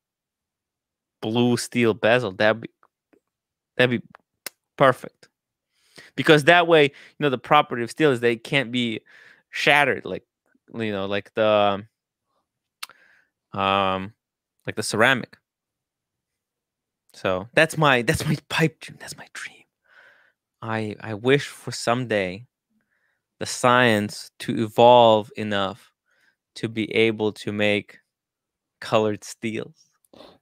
blue steel bezel, that'd be that'd be perfect. Because that way, you know, the property of steel is they can't be shattered like you know, like the um like the ceramic. So that's my that's my pipe dream. That's my dream. I I wish for someday the science to evolve enough to be able to make colored steels.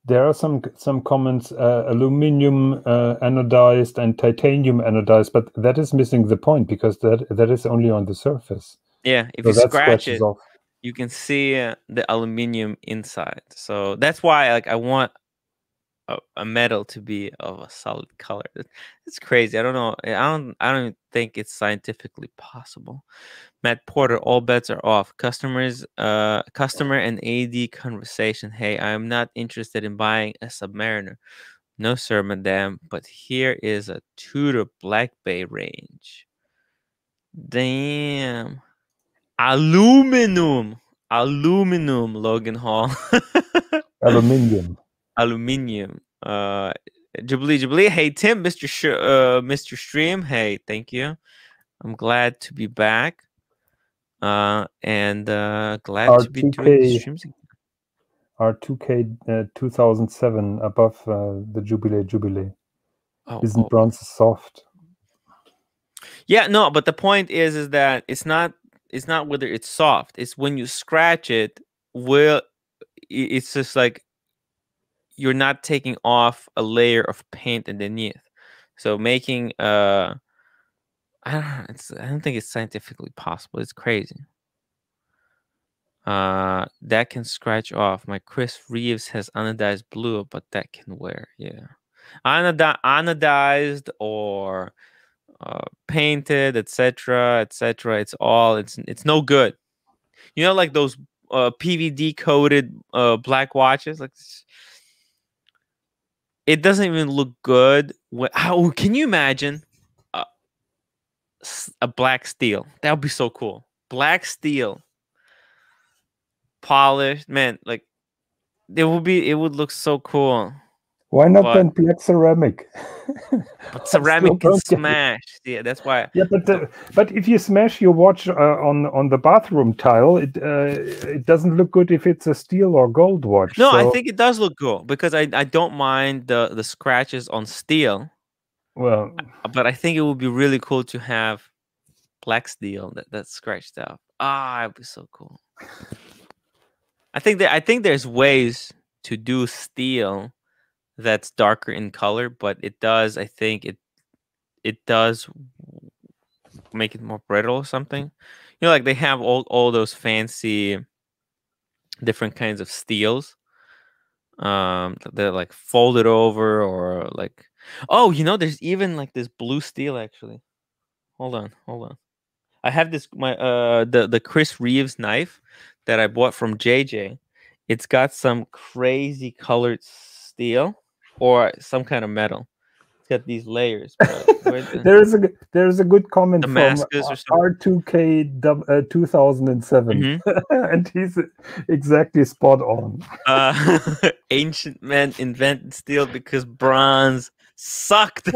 There are some some comments: uh, aluminium uh, anodized and titanium anodized, but that is missing the point because that that is only on the surface. Yeah, if So you scratch it, off. you can see uh, the aluminium inside. So that's why like I want a, metal to be of a solid color. It- It's crazy. I don't know. I don't I don't think it's scientifically possible. Matt Porter, all bets are off. Customers uh customer and AD conversation. Hey, I'm not interested in buying a Submariner. No sir, madam, but here is a Tudor Black Bay range. Damn. Aluminum. Aluminum, Logan Hall. Aluminium. Aluminium. Uh Jubilee, Jubilee. Hey Tim, Mr. Sh- uh, Mr. Stream. Hey, thank you. I'm glad to be back. Uh and uh glad to be doing R2K. streams. again. R2K uh, 2007 above uh, the Jubilee Jubilee. Oh, Isn't oh. bronze soft? Yeah, no, but the point is is that it's not it's not whether it's soft. It's when you scratch it, will it's just like you're not taking off a layer of paint underneath. So making uh I don't it's I don't think it's scientifically possible. It's crazy. Uh that can scratch off. My Chris Reeves has anodized blue, but that can wear, yeah. Anodi- anodized or uh, painted, etc., etc. It's all it's it's no good. You know, like those uh, PVD coated uh, black watches. Like it doesn't even look good. How can you imagine a black steel? That would be so cool. Black steel, polished, man. Like it would be. It would look so cool. Why not then black ceramic? But ceramic can don't get it. smash. Yeah, that's why. Yeah, but but if you smash your watch uh, on on the bathroom tile, it uh, it doesn't look good if it's a steel or gold watch. No, I think it does look cool because I, I don't mind the the scratches on steel, well, but I think it would be really cool to have black steel that that's scratched out. Ah, it'd be so cool. I think that I think there's ways to do steel that's darker in color, but it does I think it it does make it more brittle or something. You know, like they have all all those fancy different kinds of steels um they're like folded over or like oh you know there's even like this blue steel actually. Hold on hold on. I have this my uh the the chris reeves knife that i bought from jj it's got some crazy colored steel or some kind of metal it's got these layers the- there is a there is a good comment from Damascus or something. R2K uh, 2007, Mhm. and he's exactly spot on. uh ancient men invented steel because bronze sucked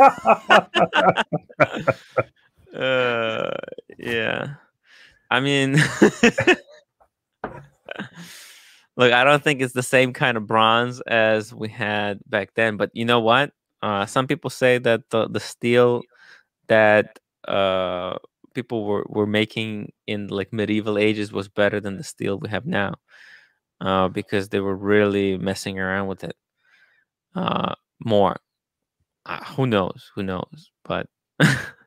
uh yeah i mean look i don't think it's the same kind of bronze as we had back then but you know what? Uh some people say that the the steel that uh people were, were making in like medieval ages was better than the steel we have now uh because they were really messing around with it uh more. Uh, who knows? Who knows? But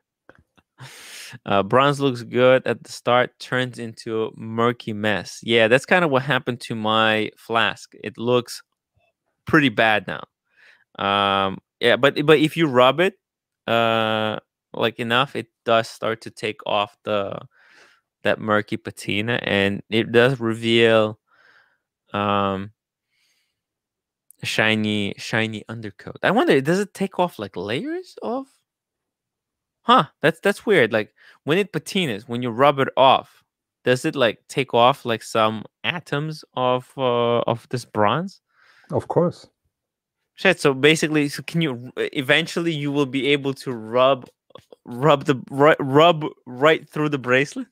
Uh, bronze looks good at the start, turns into a murky mess. Yeah, that's kind of what happened to my flask. It looks pretty bad now. Um, yeah, but but if you rub it, uh, like enough, it does start to take off the that murky patina, and it does reveal um shiny shiny undercoat. I wonder, does it take off like layers of? Huh, that's that's weird. Like when it patinas, when you rub it off, does it like take off like some atoms of uh, of this bronze? Of course. Shit. So basically, so can you eventually you will be able to rub rub the rub, rub right through the bracelet?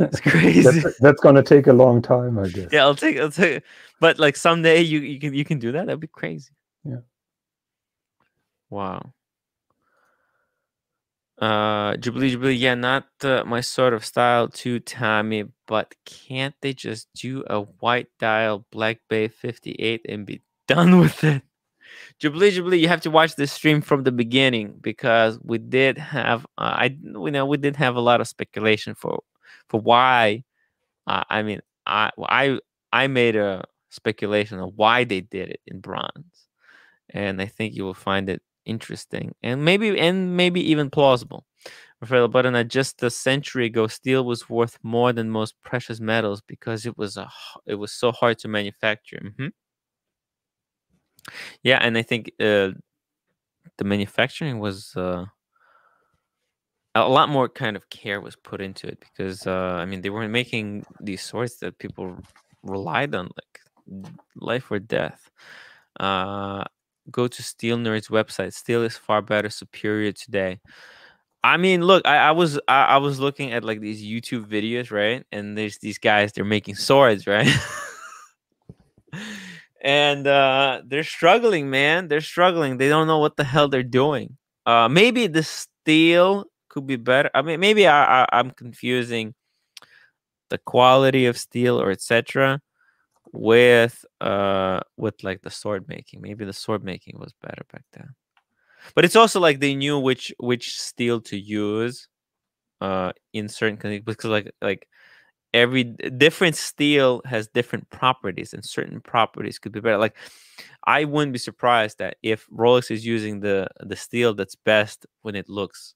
It's crazy. that's, that's gonna take a long time, I guess. Yeah, I'll take I'll take but like someday you you can you can do that. That'd be crazy. Yeah. Wow. Uh Jubilee Jubilee, yeah, not uh, my sort of style too, Tommy, but can't they just do a white dial Black Bay 58 and be done with it? Jubilee Jubilee, you have to watch this stream from the beginning because we did have uh, I you know we did have a lot of speculation for for why uh, I mean I I I made a speculation of why they did it in bronze. And I think you will find it interesting and maybe and maybe even plausible. Rafael Badana, just a century ago, steel was worth more than most precious metals because it was a it was so hard to manufacture. Mm-hmm. Yeah, and I think uh, the manufacturing was uh, a lot more kind of care was put into it because uh, I mean they weren't making these swords that people relied on like life or death. Uh, go to Steel Nerd's website. Steel is far better, superior today. I mean, look, I, I was I, I, was looking at like these YouTube videos, right? And there's these guys, they're making swords, right? and uh they're struggling, man. They're struggling. They don't know what the hell they're doing. Uh maybe the steel could be better. I mean, maybe I, I I'm confusing the quality of steel or etc with uh with like the sword making. Maybe the sword making was better back then. But it's also like they knew which which steel to use uh in certain because like like every different steel has different properties and certain properties could be better. Like i wouldn't be surprised that if rolex is using the the steel that's best when it looks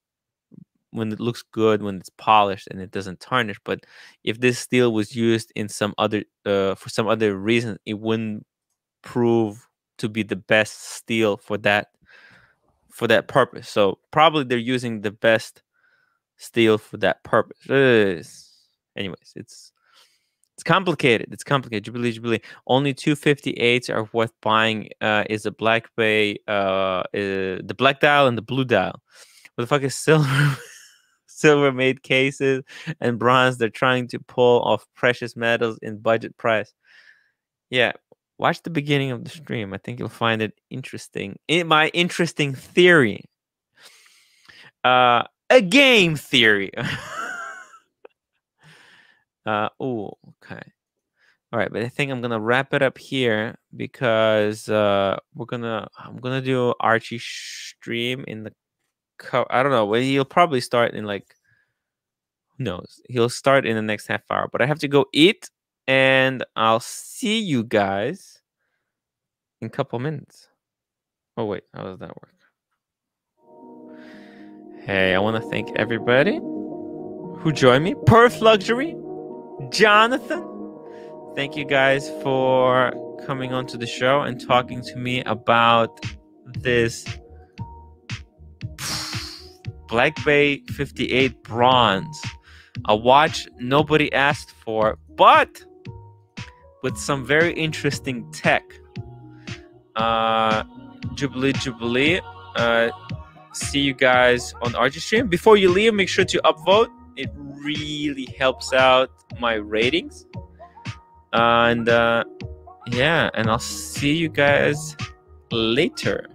when it looks good when it's polished and it doesn't tarnish but if this steel was used in some other uh, for some other reason it wouldn't prove to be the best steel for that for that purpose. So probably they're using the best steel for that purpose. Anyways it's it's complicated it's complicated. Jubilee jubilee. Only 258s are worth buying uh is a black bay uh, uh the black dial and the blue dial. What the fuck is silver silver made cases and bronze they're trying to pull off precious metals in budget price. Yeah watch the beginning of the stream i think you'll find it interesting in my interesting theory. Uh a game theory. Uh oh okay. All right but i think i'm gonna wrap it up here because uh we're gonna i'm gonna do archie stream in the co- I don't know. Well, he'll probably start in like who knows. He'll start in the next half hour. But I have to go eat, and I'll see you guys in a couple minutes. Oh wait, how does that work? Hey, I want to thank everybody who joined me. Perth Luxury, Jonathan. Thank you guys for coming onto the show and talking to me about this Black Bay 58 bronze. A watch nobody asked for, but with some very interesting tech. Uh, Jubilee, Jubilee. Uh, see you guys on Archie Stream. Before you leave, make sure to upvote. It really helps out my ratings. and uh, yeah, and I'll see you guys later.